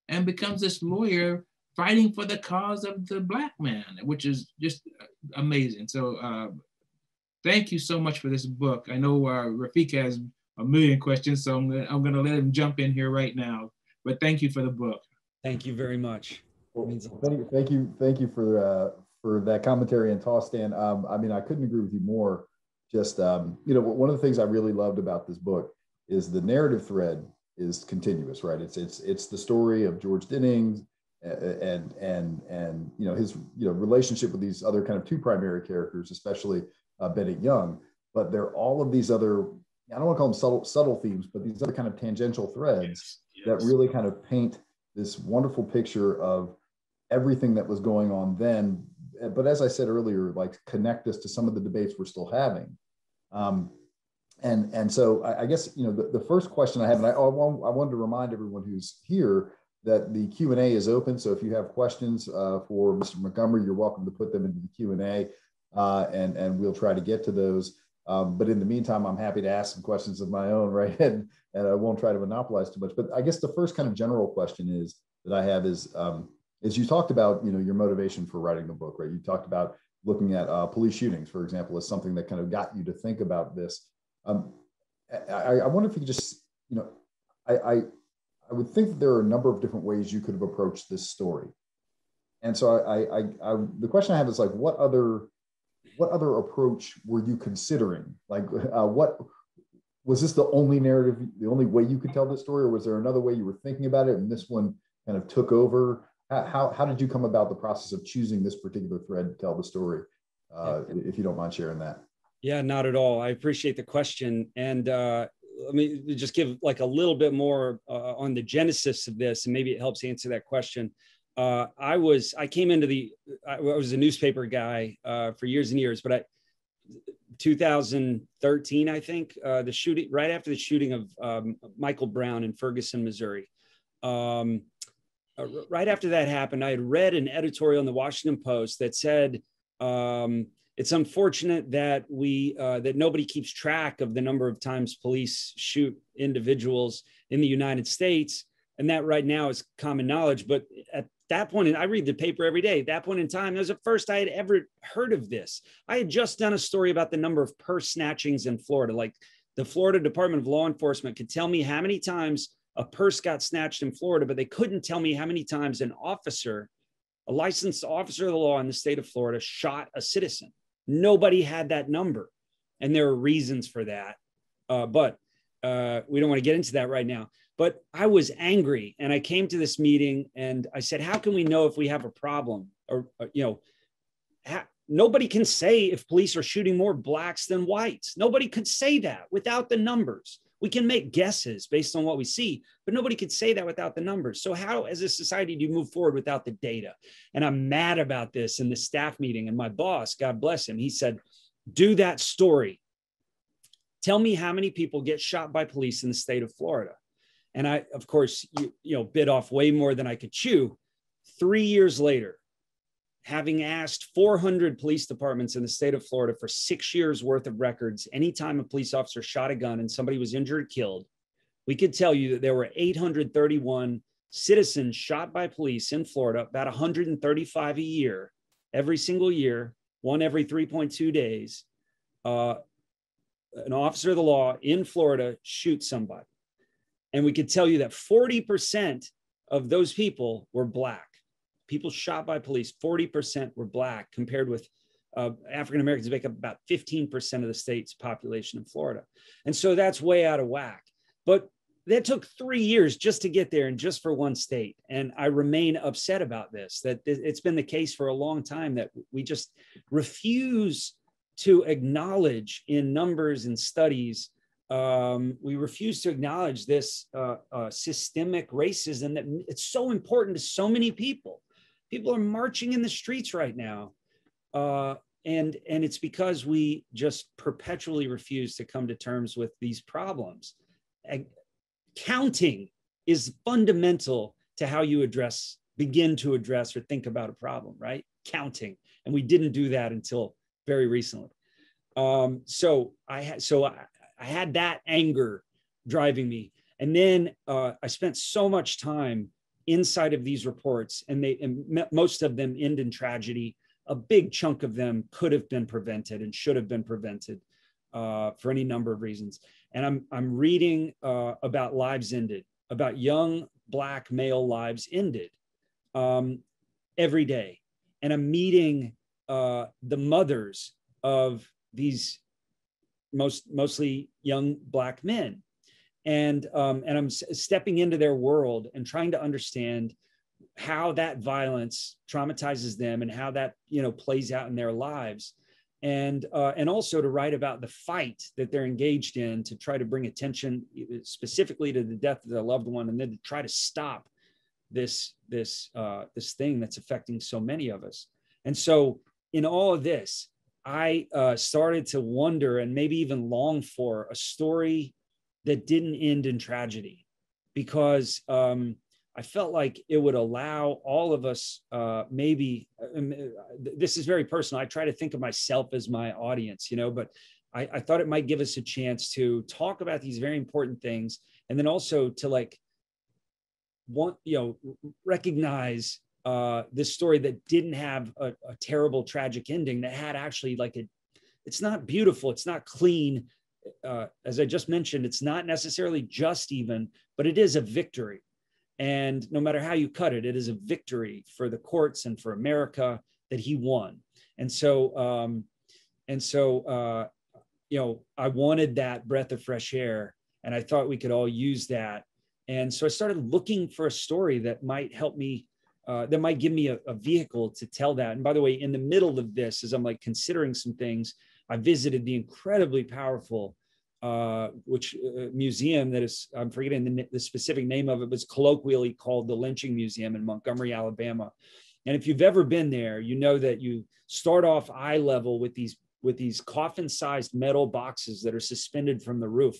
and becomes this lawyer fighting for the cause of the black man, which is just amazing. So uh, thank you so much for this book. I know uh, Rafik has a million questions, so I'm gonna, I'm gonna let him jump in here right now. But thank you for the book. Thank you very much. Well, thank, you, thank you, thank you for uh, for that commentary and toss, Dan. Um, I mean, I couldn't agree with you more. Just um, you know, one of the things I really loved about this book is the narrative thread is continuous, right? It's it's it's the story of George Dinnings and and and you know his you know relationship with these other kind of two primary characters, especially uh, Bennett Young. But there are all of these other I don't want to call them subtle subtle themes, but these other kind of tangential threads yes, yes. that really kind of paint this wonderful picture of everything that was going on then but as I said earlier, like connect us to some of the debates we're still having. Um, and and so I, I guess you know the, the first question I have, and I, I, want, I wanted to remind everyone who's here that the Q and A is open. So if you have questions uh, for Mr. Montgomery, you're welcome to put them into the Q and A, uh, and and we'll try to get to those. Um, but in the meantime, I'm happy to ask some questions of my own, right? And, and I won't try to monopolize too much. But I guess the first kind of general question is that I have is, um, is you talked about, you know, your motivation for writing the book, right? You talked about looking at uh, police shootings, for example, as something that kind of got you to think about this. Um, I, I, wonder if you could just, you know, I, I, I would think that there are a number of different ways you could have approached this story. And so I, I, I, the question I have is like, what other, what other approach were you considering? Like, uh, what was this the only narrative, the only way you could tell this story, or was there another way you were thinking about it and this one kind of took over? How, how did you come about the process of choosing this particular thread to tell the story? Uh, if you don't mind sharing that. Yeah, not at all. I appreciate the question. And uh, let me just give like a little bit more uh, on the genesis of this, and maybe it helps answer that question. Uh, I was, I came into the, I was a newspaper guy uh, for years and years, but I, 2013, I think, uh, the shooting, right after the shooting of um, Michael Brown in Ferguson, Missouri. Um, uh, right after that happened, I had read an editorial in the Washington Post that said, um, it's unfortunate that we uh, that nobody keeps track of the number of times police shoot individuals in the United States, and that right now is common knowledge. But at that point, and I read the paper every day. At that point in time, that was the first I had ever heard of this. I had just done a story about the number of purse snatchings in Florida. Like the Florida Department of Law Enforcement could tell me how many times a purse got snatched in Florida, but they couldn't tell me how many times an officer, a licensed officer of the law in the state of Florida, shot a citizen. Nobody had that number. And there are reasons for that. Uh, but uh, we don't want to get into that right now. But I was angry and I came to this meeting and I said, How can we know if we have a problem? Or, or you know, ha- nobody can say if police are shooting more blacks than whites. Nobody could say that without the numbers. We can make guesses based on what we see, but nobody could say that without the numbers. So, how, as a society, do you move forward without the data? And I'm mad about this in the staff meeting. And my boss, God bless him, he said, Do that story. Tell me how many people get shot by police in the state of Florida. And I, of course, you, you know, bit off way more than I could chew. Three years later, having asked 400 police departments in the state of Florida for six years worth of records, anytime a police officer shot a gun and somebody was injured or killed, we could tell you that there were 831 citizens shot by police in Florida, about 135 a year, every single year, one every 3.2 days. Uh, an officer of the law in Florida shoots somebody. And we could tell you that 40% of those people were Black people shot by police, 40% were Black, compared with uh, African Americans make up about 15% of the state's population in Florida. And so that's way out of whack. But that took three years just to get there and just for one state. And I remain upset about this, that it's been the case for a long time that we just refuse to acknowledge in numbers and studies um, we refuse to acknowledge this uh, uh, systemic racism that it's so important to so many people people are marching in the streets right now. Uh, and and it's because we just perpetually refuse to come to terms with these problems. And counting is fundamental to how you address begin to address or think about a problem right? Counting. And we didn't do that until very recently. Um, so i had so I, I had that anger driving me. And then uh, i spent so much time inside of these reports, and they and most of them end in tragedy. A big chunk of them could have been prevented and should have been prevented uh, for any number of reasons. And I'm I'm reading uh, about lives ended, about young black male lives ended um, every day, and I'm meeting uh, the mothers of these most mostly young black men and um, and I'm stepping into their world and trying to understand how that violence traumatizes them and how that you know plays out in their lives. And uh, and also to write about the fight that they're engaged in to try to bring attention specifically to the death of their loved one and then to try to stop this this uh, this thing that's affecting so many of us. And so in all of this I uh, started to wonder and maybe even long for a story that didn't end in tragedy because um, I felt like it would allow all of us, uh, maybe um, this is very personal. I try to think of myself as my audience, you know, but I, I thought it might give us a chance to talk about these very important things and then also to like want, you know, recognize uh, this story that didn't have a, a terrible tragic ending that had actually like a it's not beautiful it's not clean uh, as i just mentioned it's not necessarily just even but it is a victory and no matter how you cut it, it is a victory for the courts and for America that he won. And so, um, and so, uh, you know, I wanted that breath of fresh air, and I thought we could all use that. And so I started looking for a story that might help me, uh, that might give me a, a vehicle to tell that. And by the way, in the middle of this, as I'm like considering some things, I visited the incredibly powerful uh, which uh, museum that is I'm forgetting the, the, specific name of it, but it's colloquially called the Lynching Museum in Montgomery, Alabama. And if you've ever been there, you know that you start off eye level with these with these coffin-sized metal boxes that are suspended from the roof.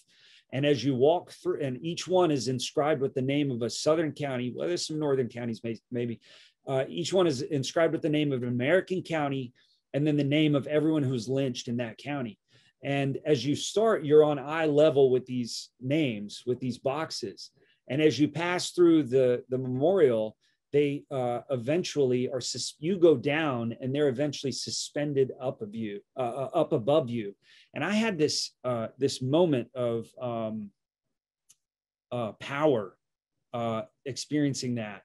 And as you walk through, and each one is inscribed with the name of a southern county. Well, there's some northern counties, maybe. Uh, each one is inscribed with the name of an American county, and then the name of everyone who's lynched in that county. And as you start, you're on eye level with these names, with these boxes. And as you pass through the, the memorial, they uh, eventually are, you go down and they're eventually suspended up of you, uh, uh, up above you. And I had this, uh, this moment of um, uh, power uh, experiencing that,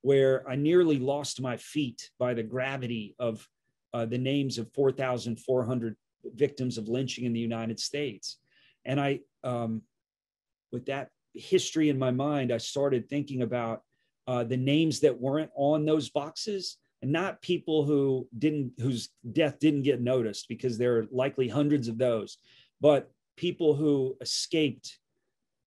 where I nearly lost my feet by the gravity of the names of 4,400 victims of lynching in the United States. And I, um, with that history in my mind, I started thinking about uh, the names that weren't on those boxes and not people who didn't, whose death didn't get noticed because there are likely hundreds of those, but people who escaped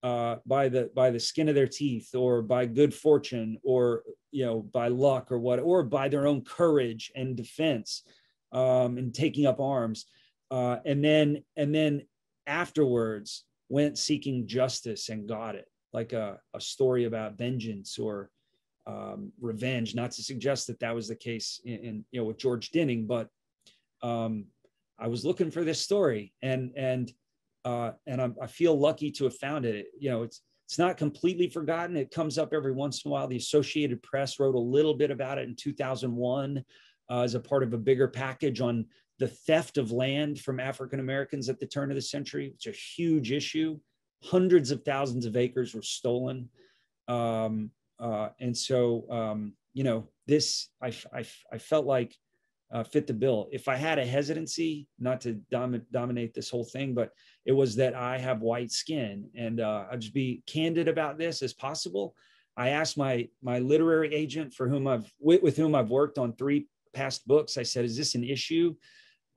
uh, by the by the skin of their teeth or by good fortune or you know by luck or what or by their own courage and defense um, and taking up arms. Uh, and then and then afterwards went seeking justice and got it like a, a story about vengeance or um, revenge. Not to suggest that that was the case in, in you know with george dinning but um, i was looking for this story and and uh, and I'm, i feel lucky to have found it. You know it's it's not completely forgotten it comes up every once in a while the associated press wrote a little bit about it in 2001 uh, as a part of a bigger package on the theft of land from African Americans at the turn of the century. It's a huge issue. Hundreds of thousands of acres were stolen. Um, uh, and so, um, you know, this, I, I, I felt like uh, fit the bill. If I had a hesitancy, not to dom- dominate this whole thing, but it was that I have white skin. And uh, I'll just be candid about this as possible. I asked my my literary agent for whom I've with, with whom I've worked on three past books. I said, "Is this an issue?"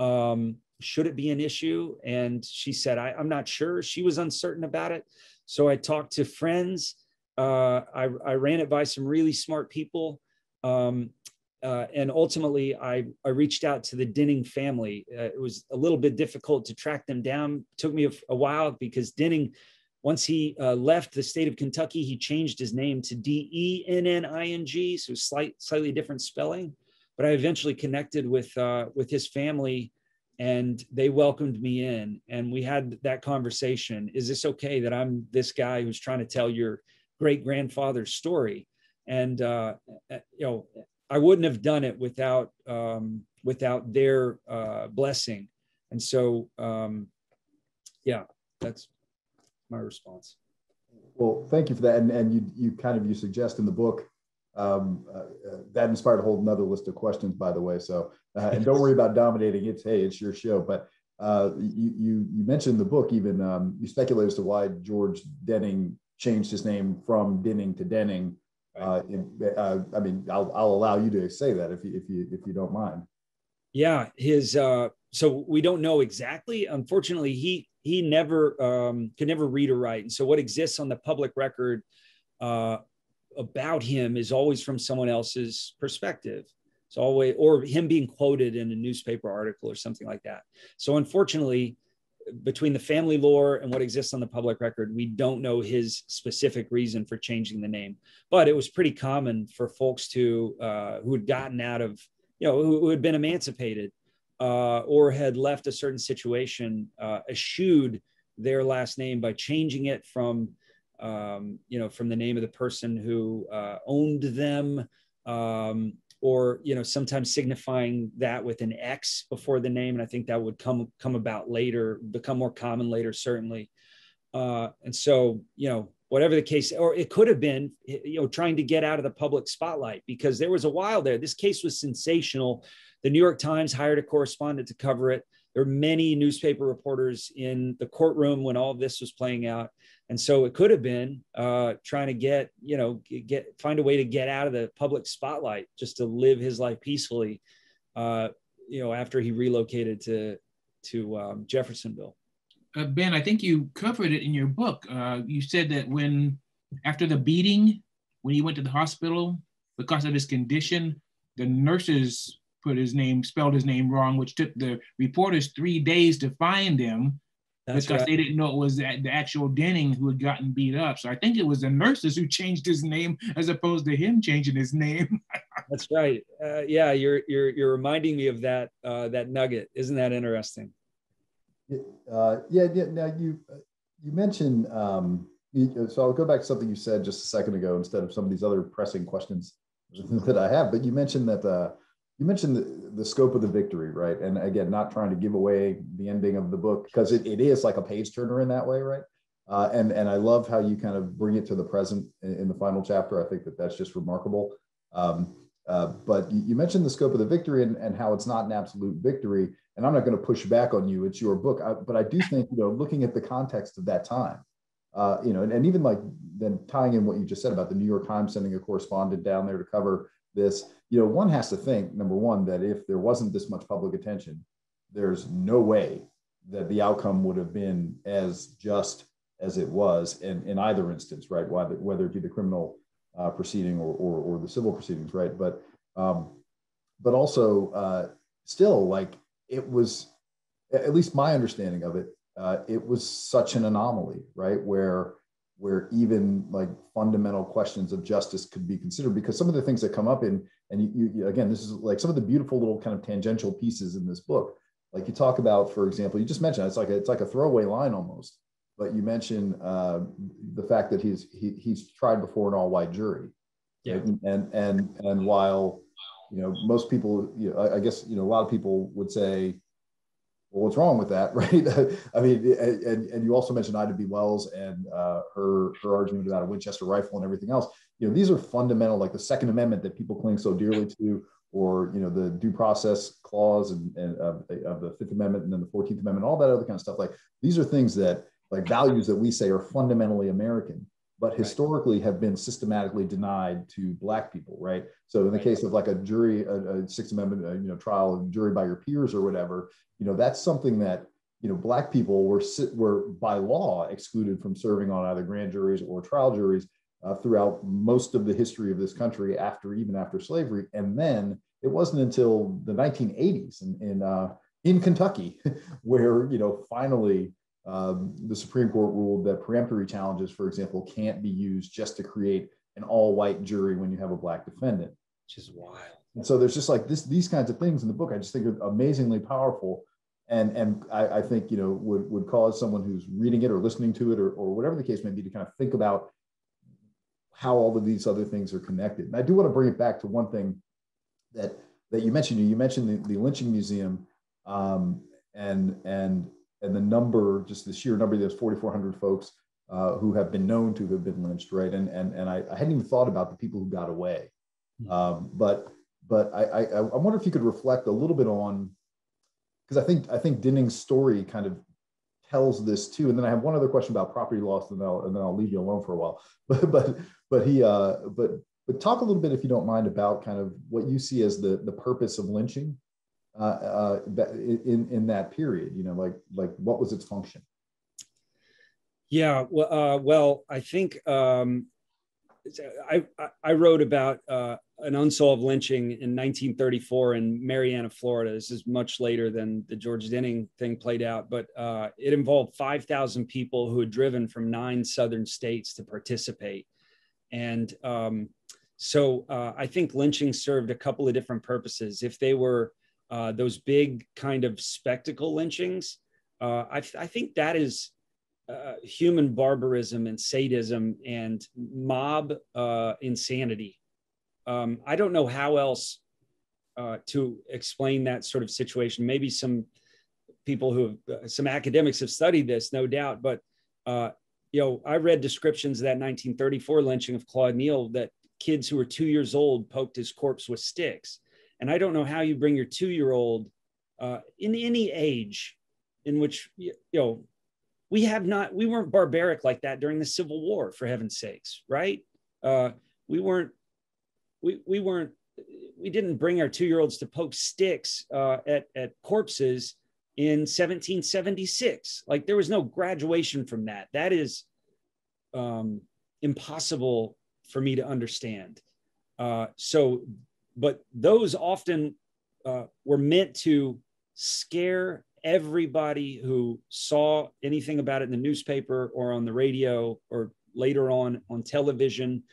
um, should it be an issue? And she said, I, am not sure. She was uncertain about it. So I talked to friends. Uh, I, I, ran it by some really smart people. Um, uh, and ultimately, I, I reached out to the Dinning family. Uh, it was a little bit difficult to track them down. It took me a, a while because Dinning, once he uh, left the state of Kentucky, he changed his name to D E N N I N G, so slight, slightly different spelling but I eventually connected with uh, with his family, and they welcomed me in, and we had that conversation. Is this okay that I'm this guy who's trying to tell your great grandfather's story? And uh, uh, you know, I wouldn't have done it without um, without their uh, blessing. And so, um, yeah, that's my response. Well, thank you for that. And, and you, you kind of, you suggest in the book um, uh, uh, that inspired a whole another list of questions, by the way. So, uh, and don't worry about dominating. It's hey, it's your show. But uh, you, you you mentioned the book. Even um, you speculate as to why George Dinning changed his name from Denning to Denning. Uh, uh, I mean, I'll, I'll allow you to say that if you if you if you don't mind. Yeah, his. so we don't know exactly. Unfortunately, he he never um, could never read or write, and so what exists on the public record uh, about him is always from someone else's perspective. It's always, or him being quoted in a newspaper article or something like that. So unfortunately, between the family lore and what exists on the public record, we don't know his specific reason for changing the name. But it was pretty common for folks to uh, who had gotten out of, you know, who, who had been emancipated uh, or had left a certain situation, uh, eschewed their last name by changing it from, um, you know, from the name of the person who uh, owned them. Um, or you know sometimes signifying that with an x before the name. And i think that would come come about later become more common later certainly. Uh, and so you know whatever the case or it could have been you know trying to get out of the public spotlight because there was a while there. This case was sensational. The new york times hired a correspondent to cover it. There were many newspaper reporters in the courtroom when all of this was playing out and so it could have been uh, trying to get you know get find a way to get out of the public spotlight just to live his life peacefully uh, you know after he relocated to to um, jeffersonville. Uh, ben i think you covered it in your book. Uh, you said that when after the beating when he went to the hospital because of his condition the nurses put his name spelled his name wrong which took the reporters three days to find him that's because right. they didn't know it was the actual Dinning who had gotten beat up. So I think it was the nurses who changed his name as opposed to him changing his name. That's right. Uh, yeah, you're you're you're reminding me of that uh, that nugget. Isn't that interesting? Uh, yeah, yeah. Now you you mentioned. Um, you, so I'll go back to something you said just a second ago instead of some of these other pressing questions that I have. But you mentioned that uh, you mentioned the, the scope of the victory, right? And again, not trying to give away the ending of the book because it, it is like a page turner in that way, right? Uh, and and I love how you kind of bring it to the present in, in the final chapter. I think that that's just remarkable. Um, uh, but you mentioned the scope of the victory and, and how it's not an absolute victory. And I'm not going to push back on you; it's your book. I, but I do think you know, looking at the context of that time, uh, you know, and, and even like then tying in what you just said about the New York Times sending a correspondent down there to cover this, you know, one has to think, number one, that if there wasn't this much public attention, there's no way that the outcome would have been as just as it was in, in either instance, right? Whether, whether it be the criminal uh, proceeding or, or, or, the civil proceedings, right? But, um, but also uh, still like it was, at least my understanding of it, uh, it was such an anomaly, right? Where where even like fundamental questions of justice could be considered because some of the things that come up in and you, you, again this is like some of the beautiful little kind of tangential pieces in this book like you talk about for example you just mentioned it's like a, it's like a throwaway line almost but you mentioned uh, the fact that he's he, he's tried before an all-white jury yeah. Right? and and and while you know most people you know, I, I guess you know a lot of people would say well, what's wrong with that, right? I mean, and, and you also mentioned Ida B. Wells and uh, her her argument about a Winchester rifle and everything else. You know, these are fundamental, like the Second Amendment that people cling so dearly to, or you know, the due process clause and, and of, of the Fifth Amendment and then the Fourteenth Amendment, all that other kind of stuff. Like these are things that, like values that we say are fundamentally American but historically have been systematically denied to black people right? So in the case of like a jury a, a sixth amendment uh, you know trial jury by your peers or whatever you know that's something that you know black people were were by law excluded from serving on either grand juries or trial juries uh, throughout most of the history of this country after even after slavery. And then it wasn't until the 1980s in in, uh, in kentucky where you know finally um, the Supreme Court ruled that peremptory challenges, for example, can't be used just to create an all-white jury when you have a black defendant. Which is wild. And so there's just like this, these kinds of things in the book. I just think are amazingly powerful, and and I, I think you know would would cause someone who's reading it or listening to it or or whatever the case may be to kind of think about how all of these other things are connected. And I do want to bring it back to one thing that that you mentioned. You mentioned the, the lynching museum, um, and and and the number, just the sheer number, there's 4,400 folks uh, who have been known to have been lynched, right? And and and I, I hadn't even thought about the people who got away, hmm. um, but but I, I I wonder if you could reflect a little bit on because I think I think Dinning's story kind of tells this too. And then I have one other question about property loss, and then I'll, and then I'll leave you alone for a while. But but but he uh, but but talk a little bit if you don't mind about kind of what you see as the the purpose of lynching uh, uh in in that period? You know, like like what was its function? Yeah, well, uh, well, I think um, I, I wrote about uh, an unsolved lynching in 1934 in Marianna, Florida. This is much later than the George Dinning thing played out, but uh, it involved 5,000 people who had driven from nine southern states to participate. And um, so uh, I think lynching served a couple of different purposes. If they were uh, those big kind of spectacle lynchings, uh, I, I think that is uh, human barbarism and sadism and mob uh, insanity. Um, I don't know how else uh, to explain that sort of situation. Maybe some people who have, uh, some academics have studied this, no doubt. But you know, I read descriptions of that 1934 lynching of Claude Neal that kids who were two years old poked his corpse with sticks. And I don't know how you bring your two-year-old uh, in any age in which you know we have not we weren't barbaric like that during the civil war for heaven's sakes right? Uh, we weren't we, we weren't we didn't bring our two-year-olds to poke sticks uh, at, at corpses in 1776 like there was no graduation from that. That is um, impossible for me to understand. Uh, so but those often uh, were meant to scare everybody who saw anything about it in the newspaper or on the radio or later on on television,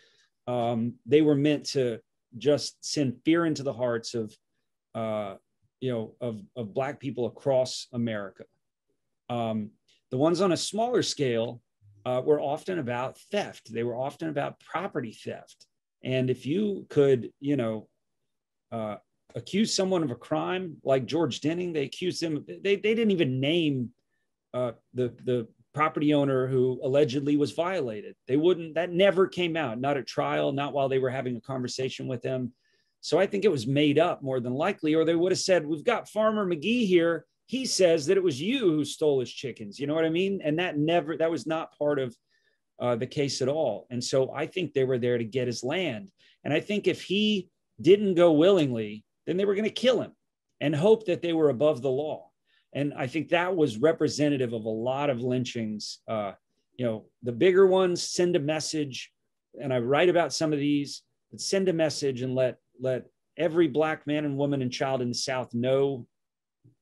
um, they were meant to just send fear into the hearts of, uh, you know, of, of Black people across America. Um, the ones on a smaller scale uh, were often about theft. They were often about property theft. And if you could, you know, uh, accuse someone of a crime like George Dinning. They accused him. They, they didn't even name uh, the the property owner who allegedly was violated. They wouldn't. That never came out. Not at trial. Not while they were having a conversation with him. So I think it was made up more than likely, or they would have said, "We've got Farmer McGee here. He says that it was you who stole his chickens." You know what I mean? And that never. That was not part of uh, the case at all. And so I think they were there to get his land. And I think if he didn't go willingly, then they were going to kill him and hope that they were above the law. And I think that was representative of a lot of lynchings. Uh, you know, the bigger ones send a message, and I write about some of these. But send a message and let let every black man and woman and child in the South know,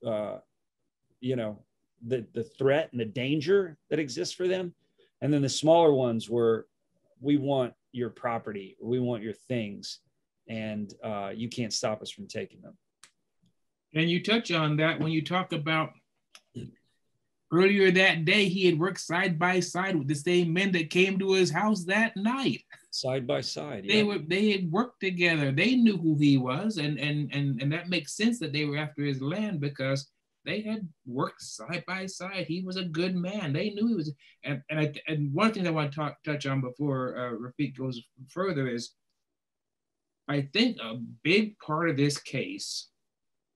uh, you know, the the threat and the danger that exists for them. And then the smaller ones were, we want your property, we want your things, and uh, you can't stop us from taking them. And you touch on that when you talk about earlier that day, he had worked side by side with the same men that came to his house that night. Side by side. They yeah. were they had worked together. They knew who he was, and and and and that makes sense that they were after his land because they had worked side by side. He was a good man. They knew he was. And and I, and one thing I want to talk, touch on before uh, Rafik goes further is I think a big part of this case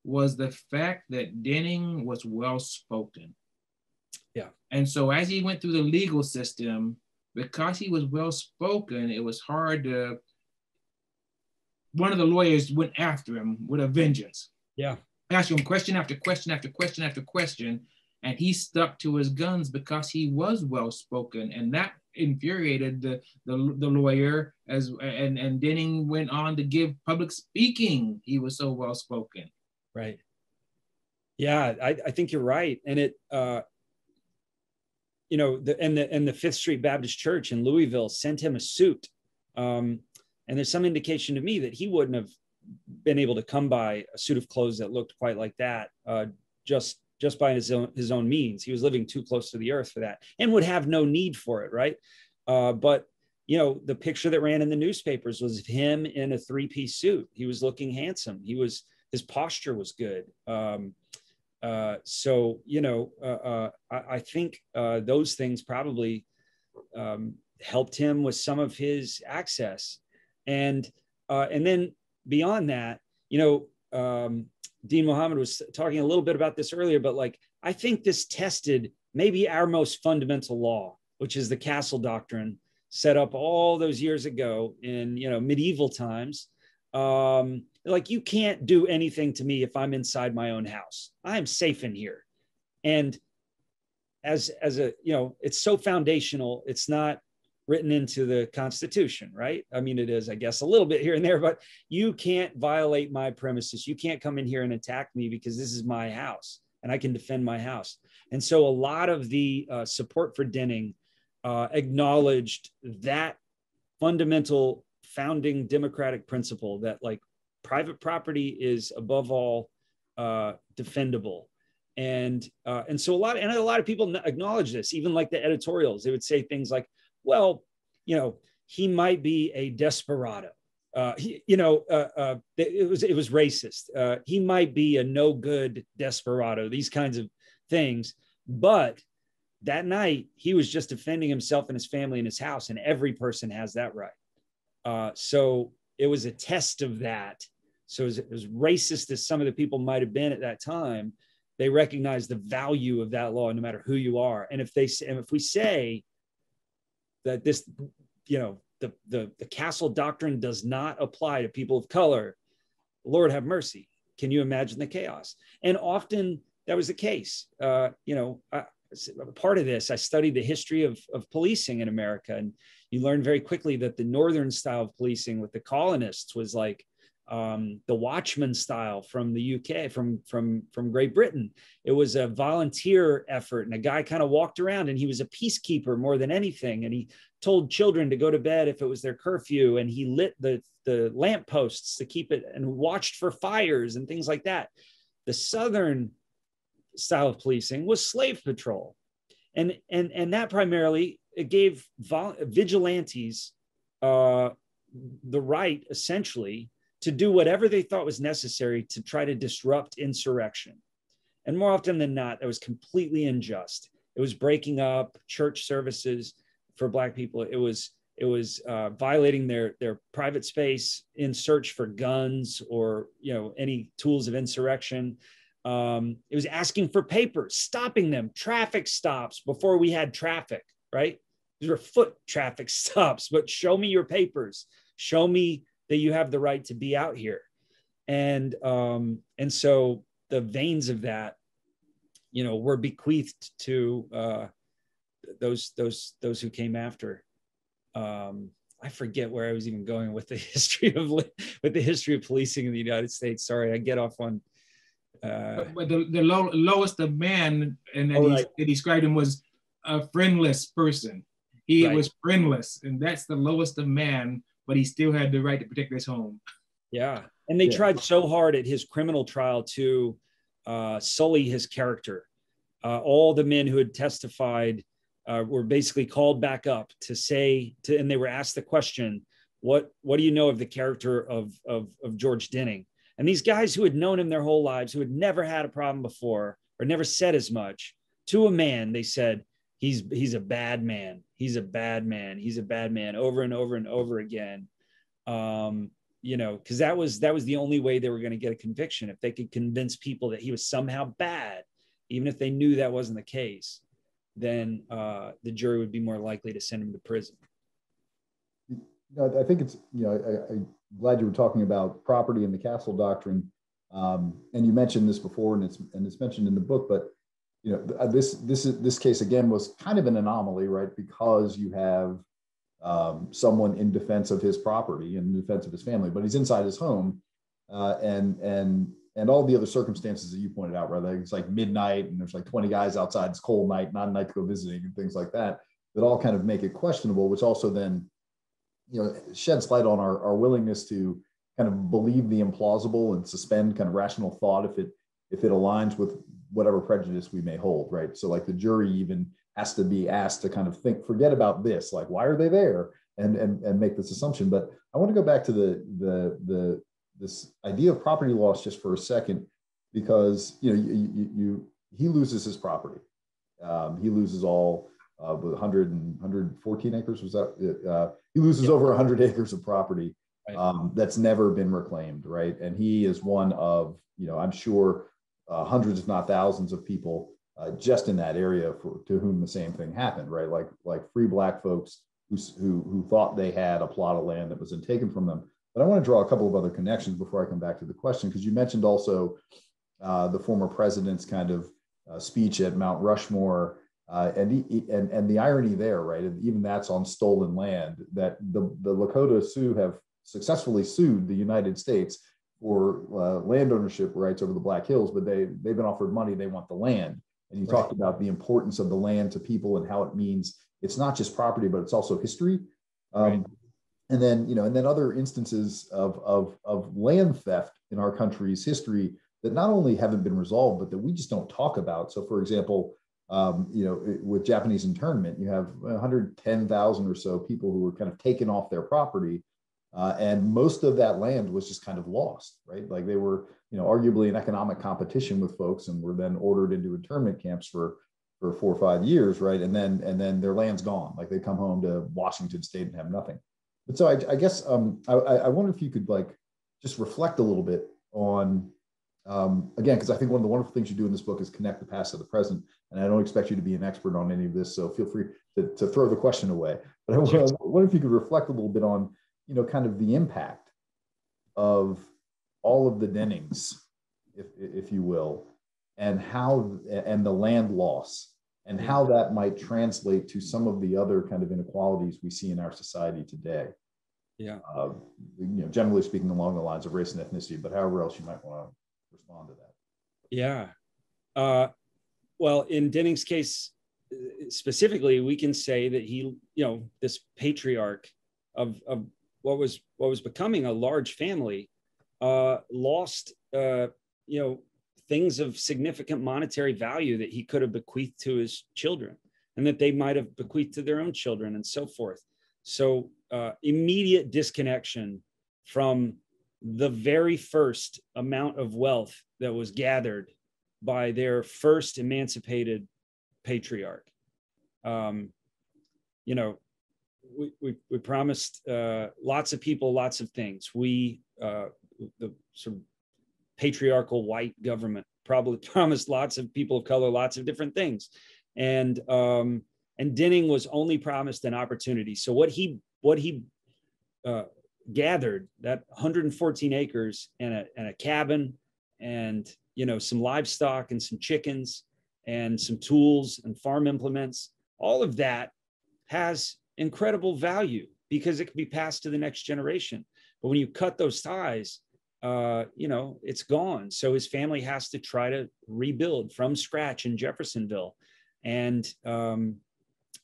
was the fact that Dinning was well spoken. Yeah. And so as he went through the legal system, because he was well spoken, it was hard to. One of the lawyers went after him with a vengeance. Yeah. Asked him question after question after question after question. And he stuck to his guns because he was well spoken. And that infuriated the, the, the lawyer as and, and Dinning went on to give public speaking. He was so well spoken. Right. Yeah, I, I think you're right. And it uh you know, the and the and the Fifth Street Baptist Church in Louisville sent him a suit. Um, and there's some indication to me that he wouldn't have been able to come by a suit of clothes that looked quite like that uh, just just by his own his own means. He was living too close to the earth for that, and would have no need for it, right? Uh, but you know, the picture that ran in the newspapers was him in a three piece suit. He was looking handsome. He was his posture was good. Um, uh, so you know, uh, uh I, I, think uh, those things probably um, helped him with some of his access, and uh, and then beyond that, you know. Um, Dean Mohamed was talking a little bit about this earlier, but like I think this tested maybe our most fundamental law, which is the castle doctrine set up all those years ago in you know medieval times. Um, like you can't do anything to me if I'm inside my own house. I'm safe in here. And as as a you know, it's so foundational. It's not written into the Constitution, right? I mean, it is, I guess, a little bit here and there, but you can't violate my premises. You can't come in here and attack me because this is my house and I can defend my house. And so a lot of the uh, support for Dinning uh, acknowledged that fundamental founding democratic principle that like private property is above all uh, defendable and uh, and so a lot and a lot of people acknowledge this even like the editorials they would say things like well you know he might be a desperado. Uh, he, you know uh, uh it was it was racist. Uh, he might be a no good desperado these kinds of things. But that night he was just defending himself and his family and his house and every person has that right. Uh, so it was a test of that. So as, as racist as some of the people might have been at that time. They recognize the value of that law no matter who you are. And if they and if we say that this you know the the, the castle doctrine does not apply to people of color. Lord have mercy. Can you imagine the chaos? And often that was the case. Uh, you know I, part of this i studied the history of, of policing in america and you learn very quickly that the northern style of policing with the colonists was like um, the Watchman style from the UK, from from from Great Britain. It was a volunteer effort, and a guy kind of walked around, and he was a peacekeeper more than anything. And he told children to go to bed if it was their curfew, and he lit the the lampposts to keep it, and watched for fires and things like that. The Southern style of policing was slave patrol, and and and that primarily it gave vigilantes uh, the right essentially to do whatever they thought was necessary to try to disrupt insurrection. And more often than not, that was completely unjust. It was breaking up church services for Black people. It was it was uh, violating their their private space in search for guns or you know any tools of insurrection. Um, it was asking for papers, stopping them, traffic stops before we had traffic. Right? These were foot traffic stops, but show me your papers. Show me that you have the right to be out here and um and so the veins of that you know were bequeathed to uh those those those who came after um I forget where I was even going with the history of with the history of policing in the United States. Sorry, I get off on. Uh, but, the, the low, lowest of man, and that oh, right. he, described him was a friendless person. He right. was friendless, and that's the lowest of man but he still had the right to protect his home. Yeah. And they yeah. tried so hard at his criminal trial to uh, sully his character. Uh, all the men who had testified uh, were basically called back up to say, to, and they were asked the question, what, what do you know of the character of, of, of George Dinning? And these guys who had known him their whole lives, who had never had a problem before or never said as much, to a man, they said, he's he's a bad man. He's a bad man. He's a bad man over and over and over again. Um you know because that was that was the only way they were going to get a conviction. If they could convince people that he was somehow bad even if they knew that wasn't the case then uh the jury would be more likely to send him to prison. I think it's you know I, i'm glad you were talking about property and the castle doctrine. Um, and you mentioned this before and it's and it's mentioned in the book but you know, uh, this this is this case again was kind of an anomaly, right? Because you have um, someone in defense of his property and in defense of his family, but he's inside his home, uh, and and and all the other circumstances that you pointed out, right? Like it's like midnight and there's like 20 guys outside. It's cold night, not a night to go visiting, and things like that. That all kind of make it questionable, which also then, you know, sheds light on our, our willingness to kind of believe the implausible and suspend kind of rational thought if it if it aligns with whatever prejudice we may hold, right? So like the jury even has to be asked to kind of think, forget about this, like why are they there, and and and make this assumption. But I want to go back to the the the this idea of property loss just for a second, because you know you, you, you he loses his property, um, he loses all uh, 100 and 114 acres was that uh, he loses yeah. over 100 acres of property um, that's never been reclaimed, right? And he is one of you know I'm sure uh, hundreds, if not thousands, of people uh, just in that area for, to whom the same thing happened, right? Like like free black folks who, who who thought they had a plot of land that was then taken from them. But I want to draw a couple of other connections before I come back to the question, because you mentioned also uh, the former president's kind of uh, speech at Mount Rushmore Uh, and, and and the irony there, right? And even that's on stolen land. That the the Lakota Sioux have successfully sued the United States for uh, land ownership rights over the Black Hills, but they they've been offered money. They want the land. And you right. talked about the importance of the land to people and how it means it's not just property, but it's also history. Um, right. And then you know, and then other instances of of of land theft in our country's history that not only haven't been resolved, but that we just don't talk about. So, for example, um, you know, with Japanese internment, you have 110,000 or so people who were kind of taken off their property. Uh, and most of that land was just kind of lost, right? Like they were, you know, arguably in economic competition with folks and were then ordered into internment camps for for four or five years, right? And then and then their land's gone. Like they come home to Washington State and have nothing. But so I, I guess um, I, I wonder if you could like just reflect a little bit on um, again, because I think one of the wonderful things you do in this book is connect the past to the present. And I don't expect you to be an expert on any of this, so feel free to, to throw the question away. But I wonder if you could reflect a little bit on, you know, kind of the impact of all of the Dinnings, if, if you will, and how, and the land loss, and how that might translate to some of the other kind of inequalities we see in our society today. Yeah. Uh, you know, generally speaking, along the lines of race and ethnicity, but however else you might want to respond to that. Yeah. Uh, well, in Dinning's case uh, specifically, we can say that he, you know, this patriarch of, of what was what was becoming a large family, uh, lost, uh, you know, things of significant monetary value that he could have bequeathed to his children, and that they might have bequeathed to their own children, and so forth. So uh, immediate disconnection from the very first amount of wealth that was gathered by their first emancipated patriarch. Um, you know, we, we, promised uh, lots of people lots of things. We, uh, the sort of patriarchal white government, probably promised lots of people of color lots of different things. And, um, and Dinning was only promised an opportunity. So what he, what he uh, gathered, that 114 acres and a, and a cabin and you know some livestock and some chickens and some tools and farm implements all of that has incredible value because it can be passed to the next generation but when you cut those ties uh, you know it's gone so his family has to try to rebuild from scratch in jeffersonville and um,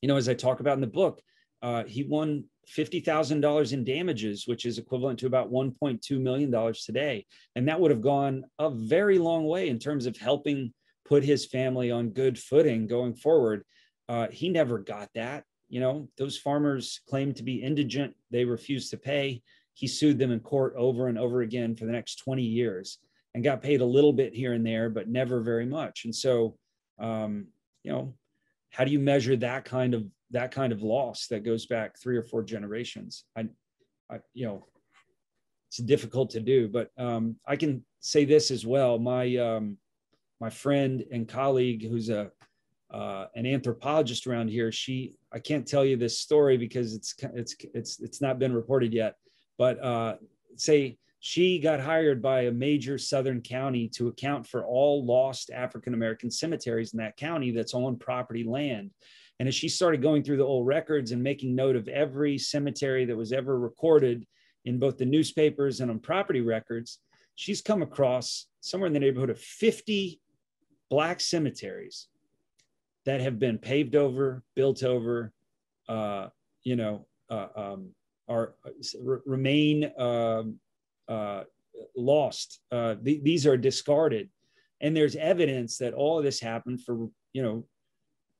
you know as i talk about in the book uh, he won $50,000 in damages, which is equivalent to about $1.2 million today. And that would have gone a very long way in terms of helping put his family on good footing going forward. Uh, he never got that. You know, those farmers claimed to be indigent, they refused to pay. He sued them in court over and over again for the next 20 years and got paid a little bit here and there, but never very much. And so, um, you know, how do you measure that kind of that kind of loss that goes back three or four generations. I, I you know, it's difficult to do, but um, I can say this as well. My um, my friend and colleague, who's a uh, an anthropologist around here, she I can't tell you this story because it's it's it's it's not been reported yet, but uh, say she got hired by a major southern county to account for all lost African American cemeteries in that county that's on property land. And as she started going through the old records and making note of every cemetery that was ever recorded in both the newspapers and on property records, she's come across somewhere in the neighborhood of 50 black cemeteries that have been paved over, built over, uh, you know, uh, um, are remain uh, uh, lost. Uh, th- these are discarded, and there's evidence that all of this happened for you know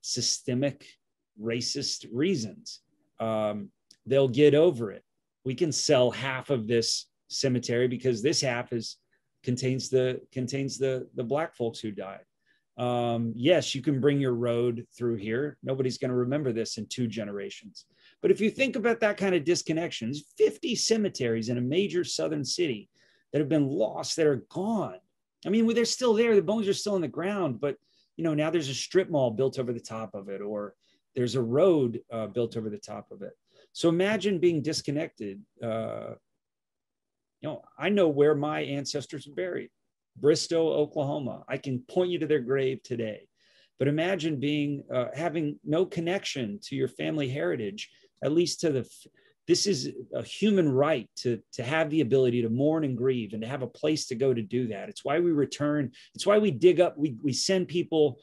systemic racist reasons. Um, they'll get over it. We can sell half of this cemetery because this half is contains the contains the the black folks who died. Um, yes, you can bring your road through here. Nobody's going to remember this in two generations. But if you think about that kind of disconnections, 50 cemeteries in a major southern city that have been lost, that are gone. I mean, they're still there. The bones are still in the ground, but you know now there's a strip mall built over the top of it or there's a road uh, built over the top of it so imagine being disconnected uh, you know i know where my ancestors are buried bristow oklahoma i can point you to their grave today but imagine being uh, having no connection to your family heritage, at least to the. This is a human right to to have the ability to mourn and grieve and to have a place to go to do that. It's why we return. It's why we dig up. We we send people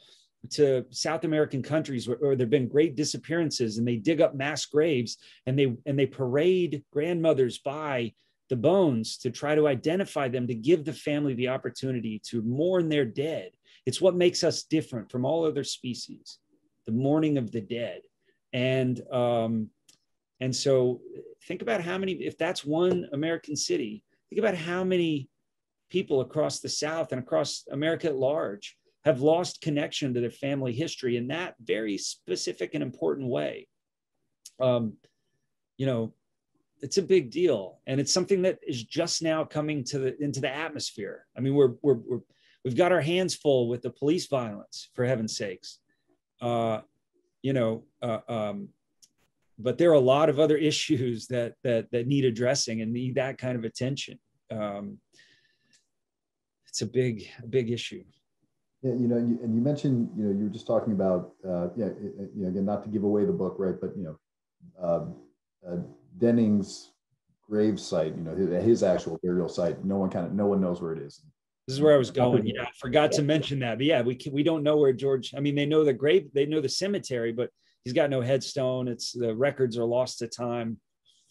to South American countries where, where there have been great disappearances, and they dig up mass graves and they and they parade grandmothers by the bones to try to identify them to give the family the opportunity to mourn their dead. It's what makes us different from all other species the mourning of the dead. And um, and so think about how many if that's one american city think about how many people across the south and across america at large have lost connection to their family history in that very specific and important way. Um, you know it's a big deal. And it's something that is just now coming to the into the atmosphere. I mean we're we're, we're we've got our hands full with the police violence for heaven's sakes. Uh, you know uh, um, but there are a lot of other issues that that that need addressing and need that kind of attention. Um, it's a big big issue. Yeah, you know, and you, and you mentioned, you know, you were just talking about, uh, yeah, you know, again, not to give away the book, right? But you know, uh, uh, Dinning's grave site, you know, his, his, actual burial site, no one kind of, no one knows where it is. This is where I was going. Yeah, I forgot to mention that. But yeah, we can, we don't know where George. I mean, they know the grave, they know the cemetery, but he's got no headstone. It's the records are lost to time.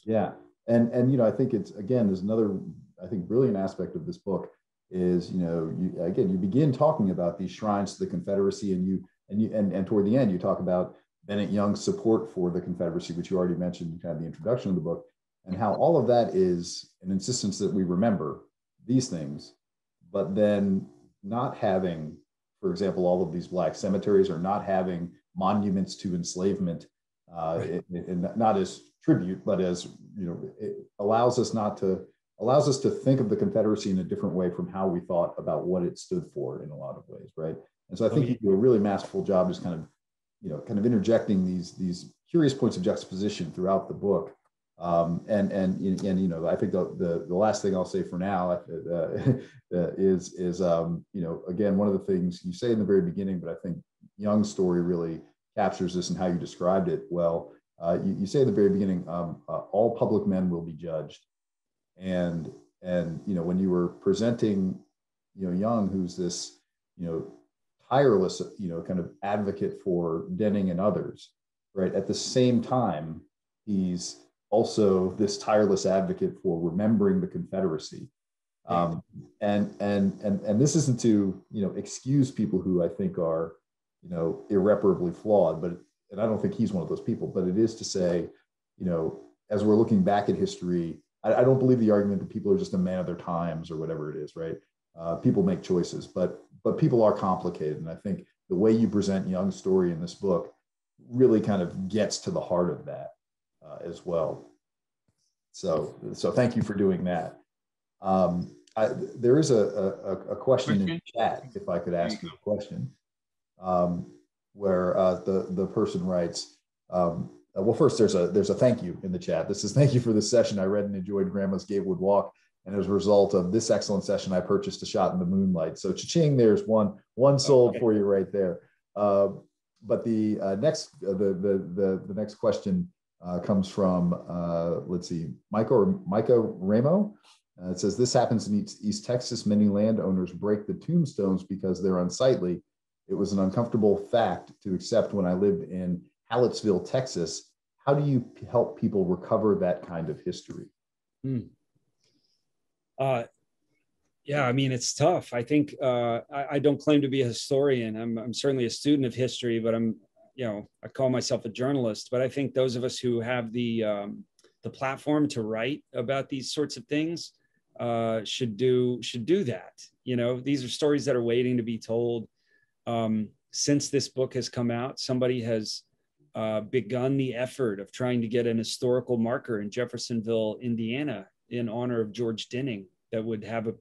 Yeah, and and you know, I think it's again, there's another, I think, brilliant aspect of this book is you know, you again, you begin talking about these shrines to the Confederacy, and you and you and and toward the end, you talk about Bennett Young's support for the Confederacy, which you already mentioned, kind of the introduction of the book, and how all of that is an insistence that we remember these things, but then not having, for example, all of these black cemeteries or not having monuments to enslavement, uh, right. it, it, not as tribute, but as you know, it allows us not to allows us to think of the Confederacy in a different way from how we thought about what it stood for in a lot of ways, right? And so I think oh, yeah. you do a really masterful job just kind of you know, kind of interjecting these these curious points of juxtaposition throughout the book. Um, and and and you know, I think the the, the last thing I'll say for now uh, uh, is is um, you know, again, one of the things you say in the very beginning, but I think Young's story really captures this and how you described it well. Uh, you, you, say at the very beginning, um, uh, all public men will be judged, and and you know, when you were presenting, you know, Young, who's this you know tireless, you know, kind of advocate for Dinning and others, right? At the same time, he's also this tireless advocate for remembering the Confederacy. Um, and and and and this isn't to you know excuse people who I think are you know irreparably flawed, but and I don't think he's one of those people. But it is to say, you know, as we're looking back at history, I, I don't believe the argument that people are just a man of their times or whatever it is, right? Uh, people make choices, but but people are complicated, and I think the way you present Young's story in this book really kind of gets to the heart of that uh, as well. So so thank you for doing that. Um, I, there is a, a, a question, question, in chat, if I could ask you, you a question, um, where uh, the the person writes. Um, well, first there's a there's a thank you in the chat. This is thank you for this session. I read and enjoyed Grandma's Gatewood Walk. And as a result of this excellent session, I purchased a shot in the moonlight. So cha-ching, there's one, one sold okay. for you right there. Uh, but the uh, next, uh, the, the, the, the, next question uh, comes from, uh, let's see, Michael, Micah Ramo. Uh, it says, this happens in East, East Texas. Many landowners break the tombstones because they're unsightly. It was an uncomfortable fact to accept when I lived in Hallettsville, Texas. How do you help people recover that kind of history? Hmm. Uh, yeah, I mean, it's tough. I think uh, I, I, don't claim to be a historian. I'm, I'm certainly a student of history, but I'm, you know, I call myself a journalist. But I think those of us who have the um, the platform to write about these sorts of things uh, should do should do that. You know, these are stories that are waiting to be told. Um, since this book has come out, somebody has uh, begun the effort of trying to get an historical marker in Jeffersonville, Indiana, in honor of George Dinning that would have a,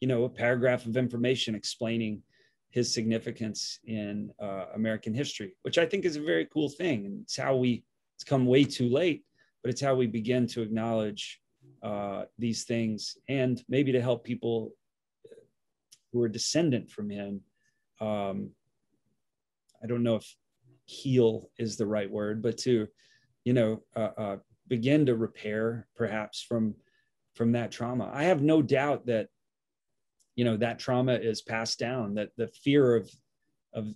you know, a paragraph of information explaining his significance in uh, American history, which I think is a very cool thing. And it's how we, it's come way too late, but it's how we begin to acknowledge uh, these things and maybe to help people who are descendant from him um, I don't know if heal is the right word, but to, you know, uh, uh, begin to repair perhaps from from that trauma. I have no doubt that, you know, that trauma is passed down. That the fear of of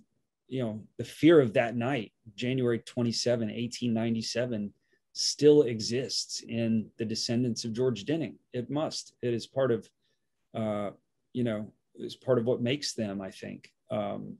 you know the fear of that night, January 27, 1897, still exists in the descendants of George Dinning. It must. It is part of, uh, you know, is part of what makes them. I think. Um,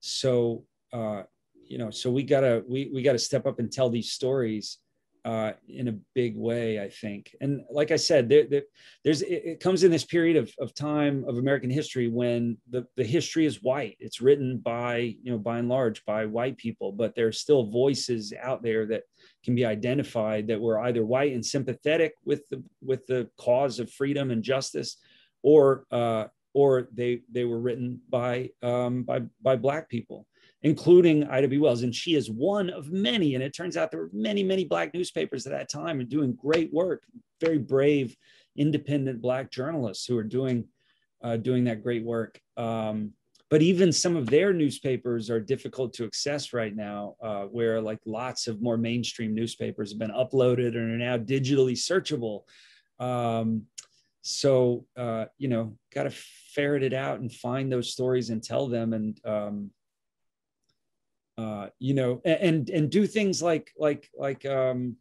so uh, you know, so we gotta we we gotta step up and tell these stories uh, in a big way, I think. And like I said, there, there, there's it, it, comes in this period of, of time of American history when the, the history is white. It's written by, you know, by and large by white people, but there's still voices out there that can be identified that were either white and sympathetic with the with the cause of freedom and justice, or uh, or they they were written by um, by by black people including Ida B. Wells. And she is one of many. And it turns out there were many, many Black newspapers at that time and doing great work, very brave, independent Black journalists who are doing, uh, doing that great work. Um, but even some of their newspapers are difficult to access right now, uh, where like lots of more mainstream newspapers have been uploaded and are now digitally searchable. Um, so, uh, you know, got to ferret it out and find those stories and tell them. And, um, uh, you know, and and do things like like like um,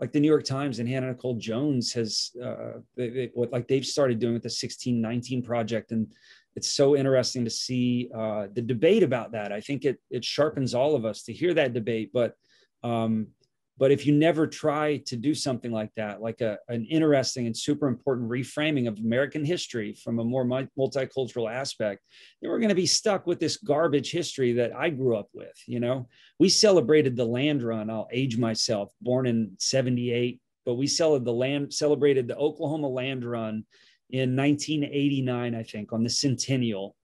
like the New York Times and Hannah Nikole Jones has uh, they, they, what like they've started doing with the 1619 project, and it's so interesting to see uh, the debate about that. I think it it sharpens all of us to hear that debate, but um, but if you never try to do something like that, like a, an interesting and super important reframing of American history from a more multicultural aspect, then we're going to be stuck with this garbage history that I grew up with. You know, we celebrated the land run. I'll age myself, born in 78, but we celebrated the land, celebrated the Oklahoma land run in 1989, I think, on the centennial.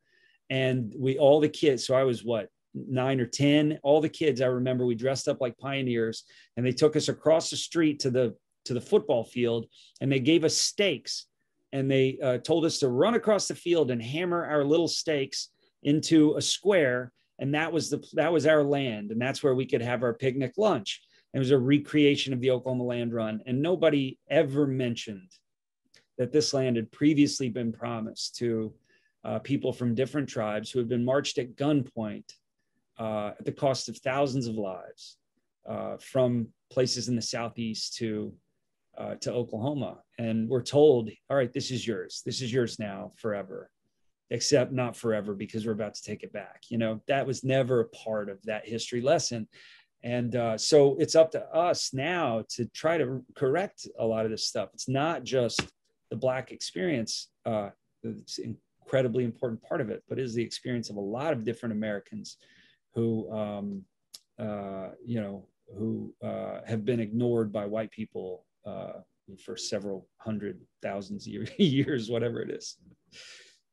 And we, all the kids, so I was what, nine or 10, all the kids I remember, we dressed up like pioneers and they took us across the street to the, to the football field and they gave us stakes and they uh, told us to run across the field and hammer our little stakes into a square. And that was the, that was our land. And that's where we could have our picnic lunch. It was a recreation of the Oklahoma land run. And nobody ever mentioned that this land had previously been promised to uh, people from different tribes who had been marched at gunpoint uh, at the cost of thousands of lives uh, from places in the southeast to uh, to Oklahoma, and we're told, "All right, this is yours. This is yours now, forever." Except not forever because we're about to take it back. You know that was never a part of that history lesson, and uh, so it's up to us now to try to correct a lot of this stuff. It's not just the black experience. Uh, it's incredibly important part of it, but it is the experience of a lot of different Americans who um, uh, you know who uh, have been ignored by white people uh, for several hundred thousands years, whatever it is.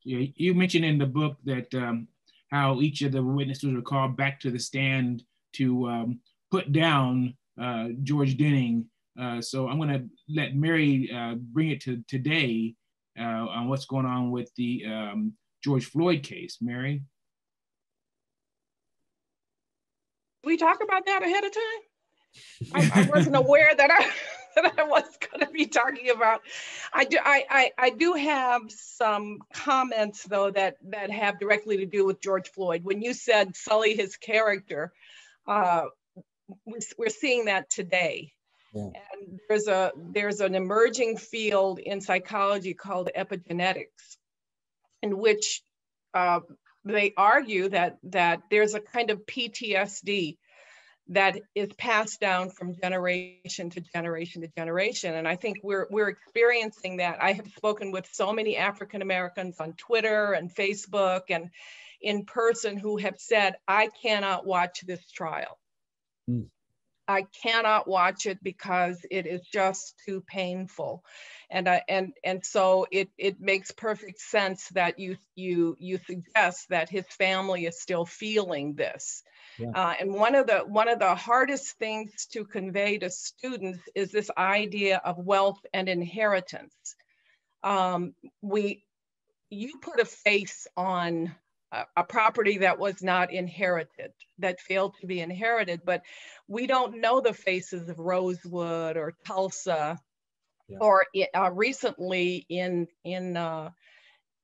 Yeah, you mentioned in the book that um, how each of the witnesses were called back to the stand to um, put down uh, George Dinning. Uh, so I'm going to let Mary uh, bring it to today on what's going on with the um, George Floyd case. Mary. We talk about that ahead of time? I, I wasn't aware that I that I was going to be talking about. I do I, I, I do have some comments though that that have directly to do with George Floyd. When you said sully his character, uh, we're seeing that today. Yeah. And there's a there's an emerging field in psychology called epigenetics, in which uh, they argue that that there's a kind of PTSD that is passed down from generation to generation to generation. And i think we're we're experiencing that. I have spoken with so many african americans on twitter and facebook and in person who have said i cannot watch this trial. Mm. I cannot watch it because it is just too painful and I, and and so it it makes perfect sense that you you you suggest that his family is still feeling this. Yeah. Uh, and one of the one of the hardest things to convey to students is this idea of wealth and inheritance. Um, we you put a face on a, a property that was not inherited, that failed to be inherited. But we don't know the faces of Rosewood or Tulsa, yeah. or uh, recently in in uh,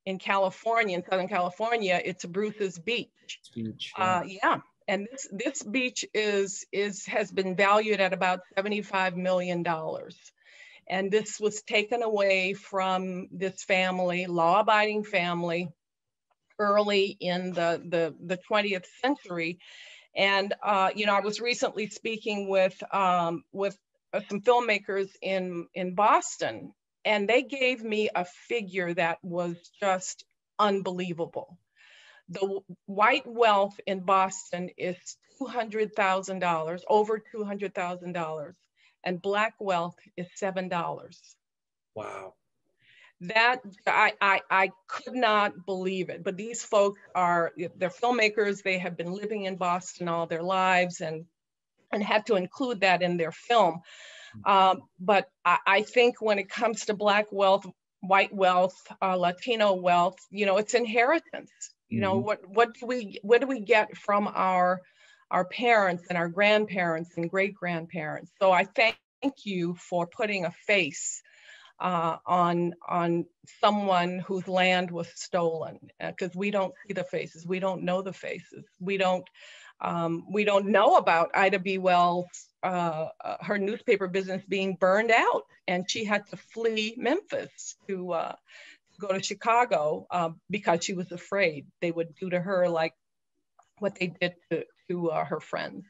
in California, in Southern California, it's Bruce's Beach. Beach yeah. Uh, yeah. And this, this beach is, is, has been valued at about $75 million. And this was taken away from this family, law abiding family, early in the, the, the 20th century. And, uh, you know, I was recently speaking with, um, with uh, some filmmakers in, in Boston, and they gave me a figure that was just unbelievable. The white wealth in Boston is $200,000, over $200,000, and black wealth is $7. Wow. That I, I I could not believe it. But these folks are they're filmmakers. They have been living in Boston all their lives and and had to include that in their film. Um, but I, I, think when it comes to Black wealth, white wealth, uh, Latino wealth, you know, it's inheritance. You know, mm-hmm. what what do we what do we get from our our parents and our grandparents and great grandparents? So I thank you for putting a face uh, on on someone whose land was stolen because uh, we don't see the faces, we don't know the faces, we don't um, we don't know about Ida B. Wells, uh, uh, her newspaper business being burned out, and she had to flee Memphis to uh, go to Chicago um, because she was afraid they would do to her like what they did to, to uh, her friends.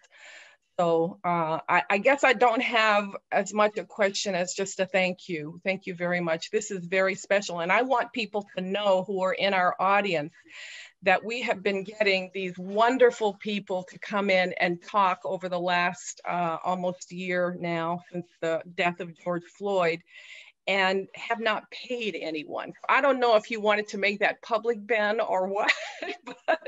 So uh, I, I, guess I don't have as much a question as just a thank you. Thank you very much. This is very special. And I want people to know who are in our audience that we have been getting these wonderful people to come in and talk over the last uh, almost year now since the death of George Floyd and have not paid anyone. I don't know if you wanted to make that public, Ben, or what, but,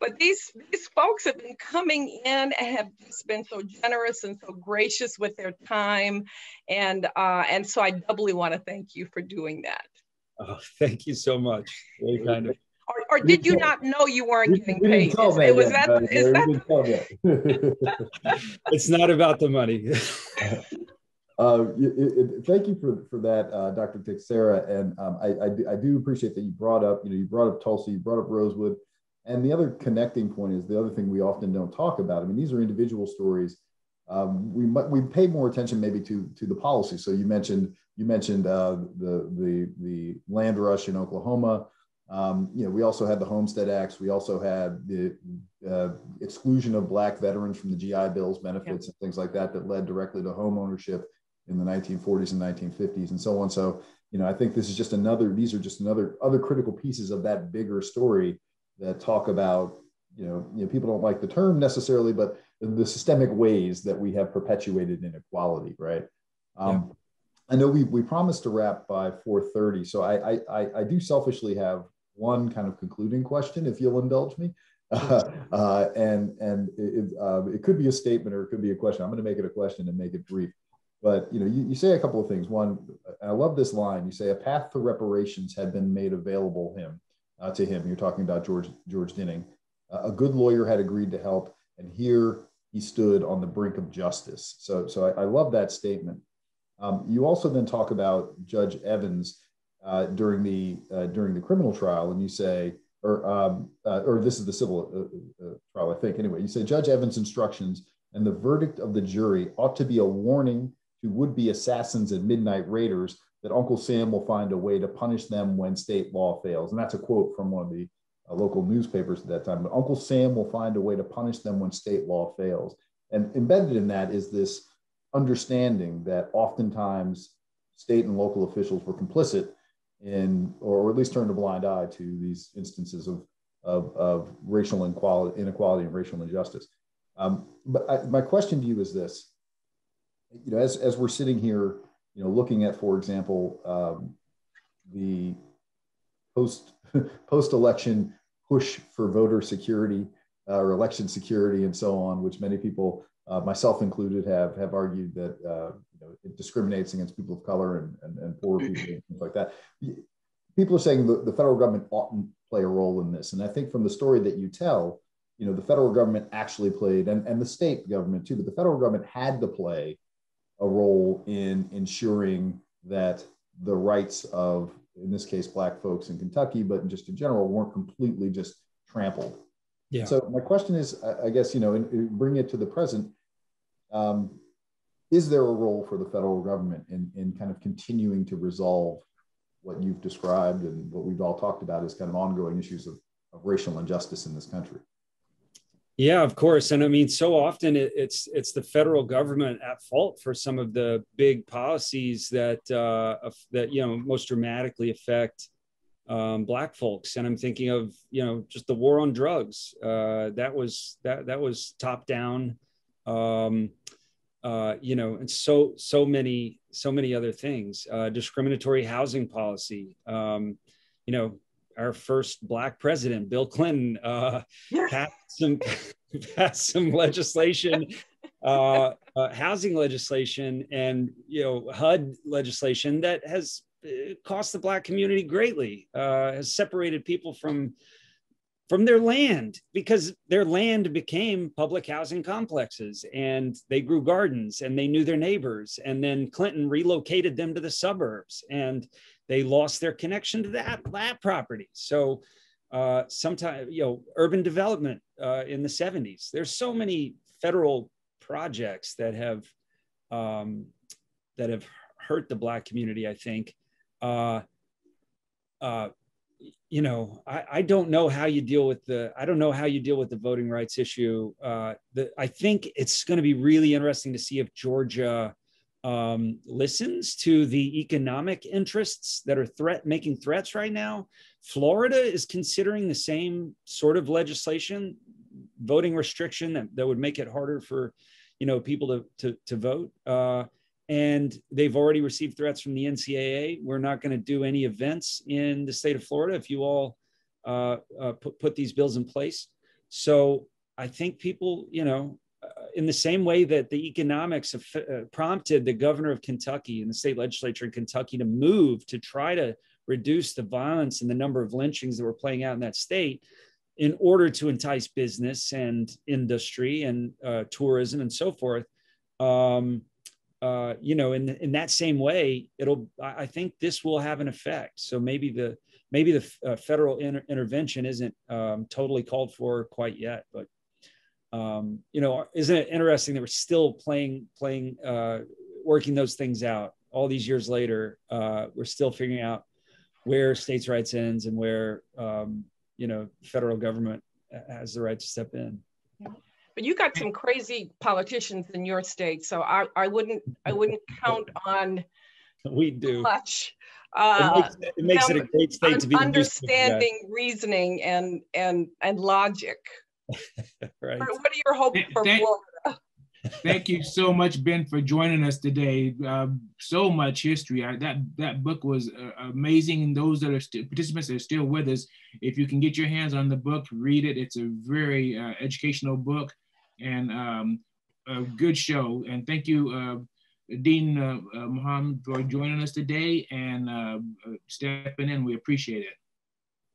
but these, these folks have been coming in and have just been so generous and so gracious with their time. And, uh, and so I doubly want to thank you for doing that. Oh, thank you so much. Very kind of or, or did you not know you weren't getting paid? Is, it was that, is that it's not about the money. Uh, it, it, thank you for, for that, uh, Dr. Texeira. And um, I, I do, I, do, appreciate that you brought up, you know, you brought up Tulsa, you brought up Rosewood. And the other connecting point is the other thing we often don't talk about. I mean, these are individual stories. Um, we we pay more attention maybe to to the policy. So you mentioned you mentioned uh, the the the land rush in Oklahoma. Um, you know, we also had the Homestead Acts. We also had the uh, exclusion of Black veterans from the GI Bills benefits yeah. and things like that that led directly to home ownership in the 1940s and 1950s and so on. So, you know, I think this is just another, these are just another other critical pieces of that bigger story that talk about, you know, you know, people don't like the term necessarily, but the systemic ways that we have perpetuated inequality, right? Um, yeah. I know we, we promised to wrap by 4.30, so I, I, I do selfishly have one kind of concluding question, if you'll indulge me. Uh, uh, and and it, uh, it could be a statement or it could be a question. I'm going to make it a question and make it brief. But you know, you, you say a couple of things. One, I love this line. You say a path to reparations had been made available him uh, to him. You're talking about George George Dinning. Uh, a good lawyer had agreed to help, and here he stood on the brink of justice. So, so I, I love that statement. Um, you also then talk about Judge Evans uh, during the uh, during the criminal trial, and you say, or um, uh, or this is the civil uh, trial, I think. Anyway, you say Judge Evans' instructions and the verdict of the jury ought to be a warning to would be assassins and midnight raiders that Uncle Sam will find a way to punish them when state law fails. And that's a quote from one of the uh, local newspapers at that time. But Uncle Sam will find a way to punish them when state law fails. And embedded in that is this understanding that oftentimes state and local officials were complicit in, or at least turned a blind eye to these instances of, of, of racial inequality, inequality and racial injustice. Um, but I, my question to you is this you know, as, as we're sitting here, you know, looking at, for example, um, the post post election push for voter security uh, or election security and so on, which many people, uh, myself included, have have argued that uh, you know, it discriminates against people of color and, and, and poor people and things like that. People are saying the, the federal government oughtn't play a role in this. And I think from the story that you tell, you know, the federal government actually played, and, and the state government too, but the federal government had to play a role in ensuring that the rights of, in this case, Black folks in Kentucky, but just in general, weren't completely just trampled. Yeah. So my question is, I guess, you know, in, in bring it to the present, um, is there a role for the federal government in, in kind of continuing to resolve what you've described and what we've all talked about as kind of ongoing issues of, of racial injustice in this country? Yeah, of course, and I mean, so often it, it's it's the federal government at fault for some of the big policies that uh, that you know most dramatically affect um, black folks. And I'm thinking of you know just the war on drugs. Uh, that was that that was top down. Um, uh, you know, and so so many so many other things. Uh, discriminatory housing policy. Um, you know, our first black president, Bill Clinton, uh, passed some passed some legislation, uh, uh, housing legislation, and you know HUD legislation that has uh, cost the black community greatly. Uh, has separated people from from their land because their land became public housing complexes and they grew gardens and they knew their neighbors and then clinton relocated them to the suburbs and they lost their connection to that that property. So uh, sometimes you know urban development uh, in the 70s there's so many federal projects that have um, that have hurt the black community i think. Uh, uh, you know, I, I, don't know how you deal with the I don't know how you deal with the voting rights issue. Uh, the, I think it's going to be really interesting to see if Georgia um, listens to the economic interests that are threat making threats right now. Florida is considering the same sort of legislation, voting restriction that, that would make it harder for you know people to to, to vote. Uh, and they've already received threats from the NCAA. We're not going to do any events in the state of Florida if you all uh, uh, put, put these bills in place. So I think people, you know, in the same way that the economics have, uh, prompted the governor of Kentucky and the state legislature in Kentucky to move to try to reduce the violence and the number of lynchings that were playing out in that state in order to entice business and industry and uh, tourism and so forth. Um, uh, you know, in in that same way, it'll. I think this will have an effect. So maybe the maybe the uh, federal inter- intervention isn't um, totally called for quite yet, but um, you know, isn't it interesting that we're still playing playing uh, working those things out all these years later? Uh, we're still figuring out where states' rights ends and where um, you know federal government has the right to step in. But you got some crazy politicians in your state, so I, I wouldn't I wouldn't count on we do much. Uh, it makes, it, makes it a great state to be understanding reasoning and and and logic. right. What are your hopes for thank, Florida? Thank you so much, Ben, for joining us today. Uh, so much history. I, that that book was uh, amazing. And those that are still participants that are still with us, if you can get your hands on the book, read it. It's a very uh, educational book and um, a good show. And thank you, uh, Dean uh, uh, Mohamed, for joining us today and uh, uh, stepping in. We appreciate it.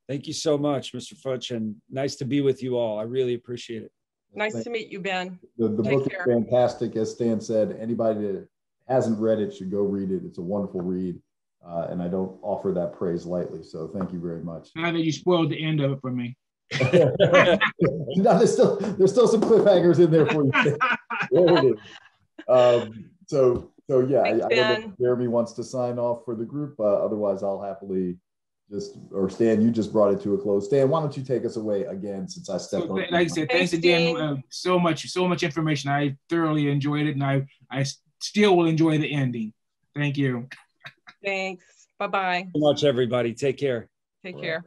Thank you so much, Mr. Futch, and nice to be with you all. I really appreciate it. Nice to meet you, Ben. The, the book care. is fantastic. As Stan said, anybody that hasn't read it should go read it. It's a wonderful read. Uh, and I don't offer that praise lightly. So thank you very much. Now that you spoiled the end of it for me. no, there's still there's still some cliffhangers in there for you. there it is. Um, so so yeah, Thanks, I, I, don't know if Jeremy wants to sign off for the group. Uh, otherwise, I'll happily just or Stan, you just brought it to a close. Stan, why don't you take us away again since I stepped so, Like I said, thanks, thanks again. Uh, so much, so much information. I thoroughly enjoyed it, and I I still will enjoy the ending. Thank you. Thanks. Bye bye. So much, everybody. Take care. Take care.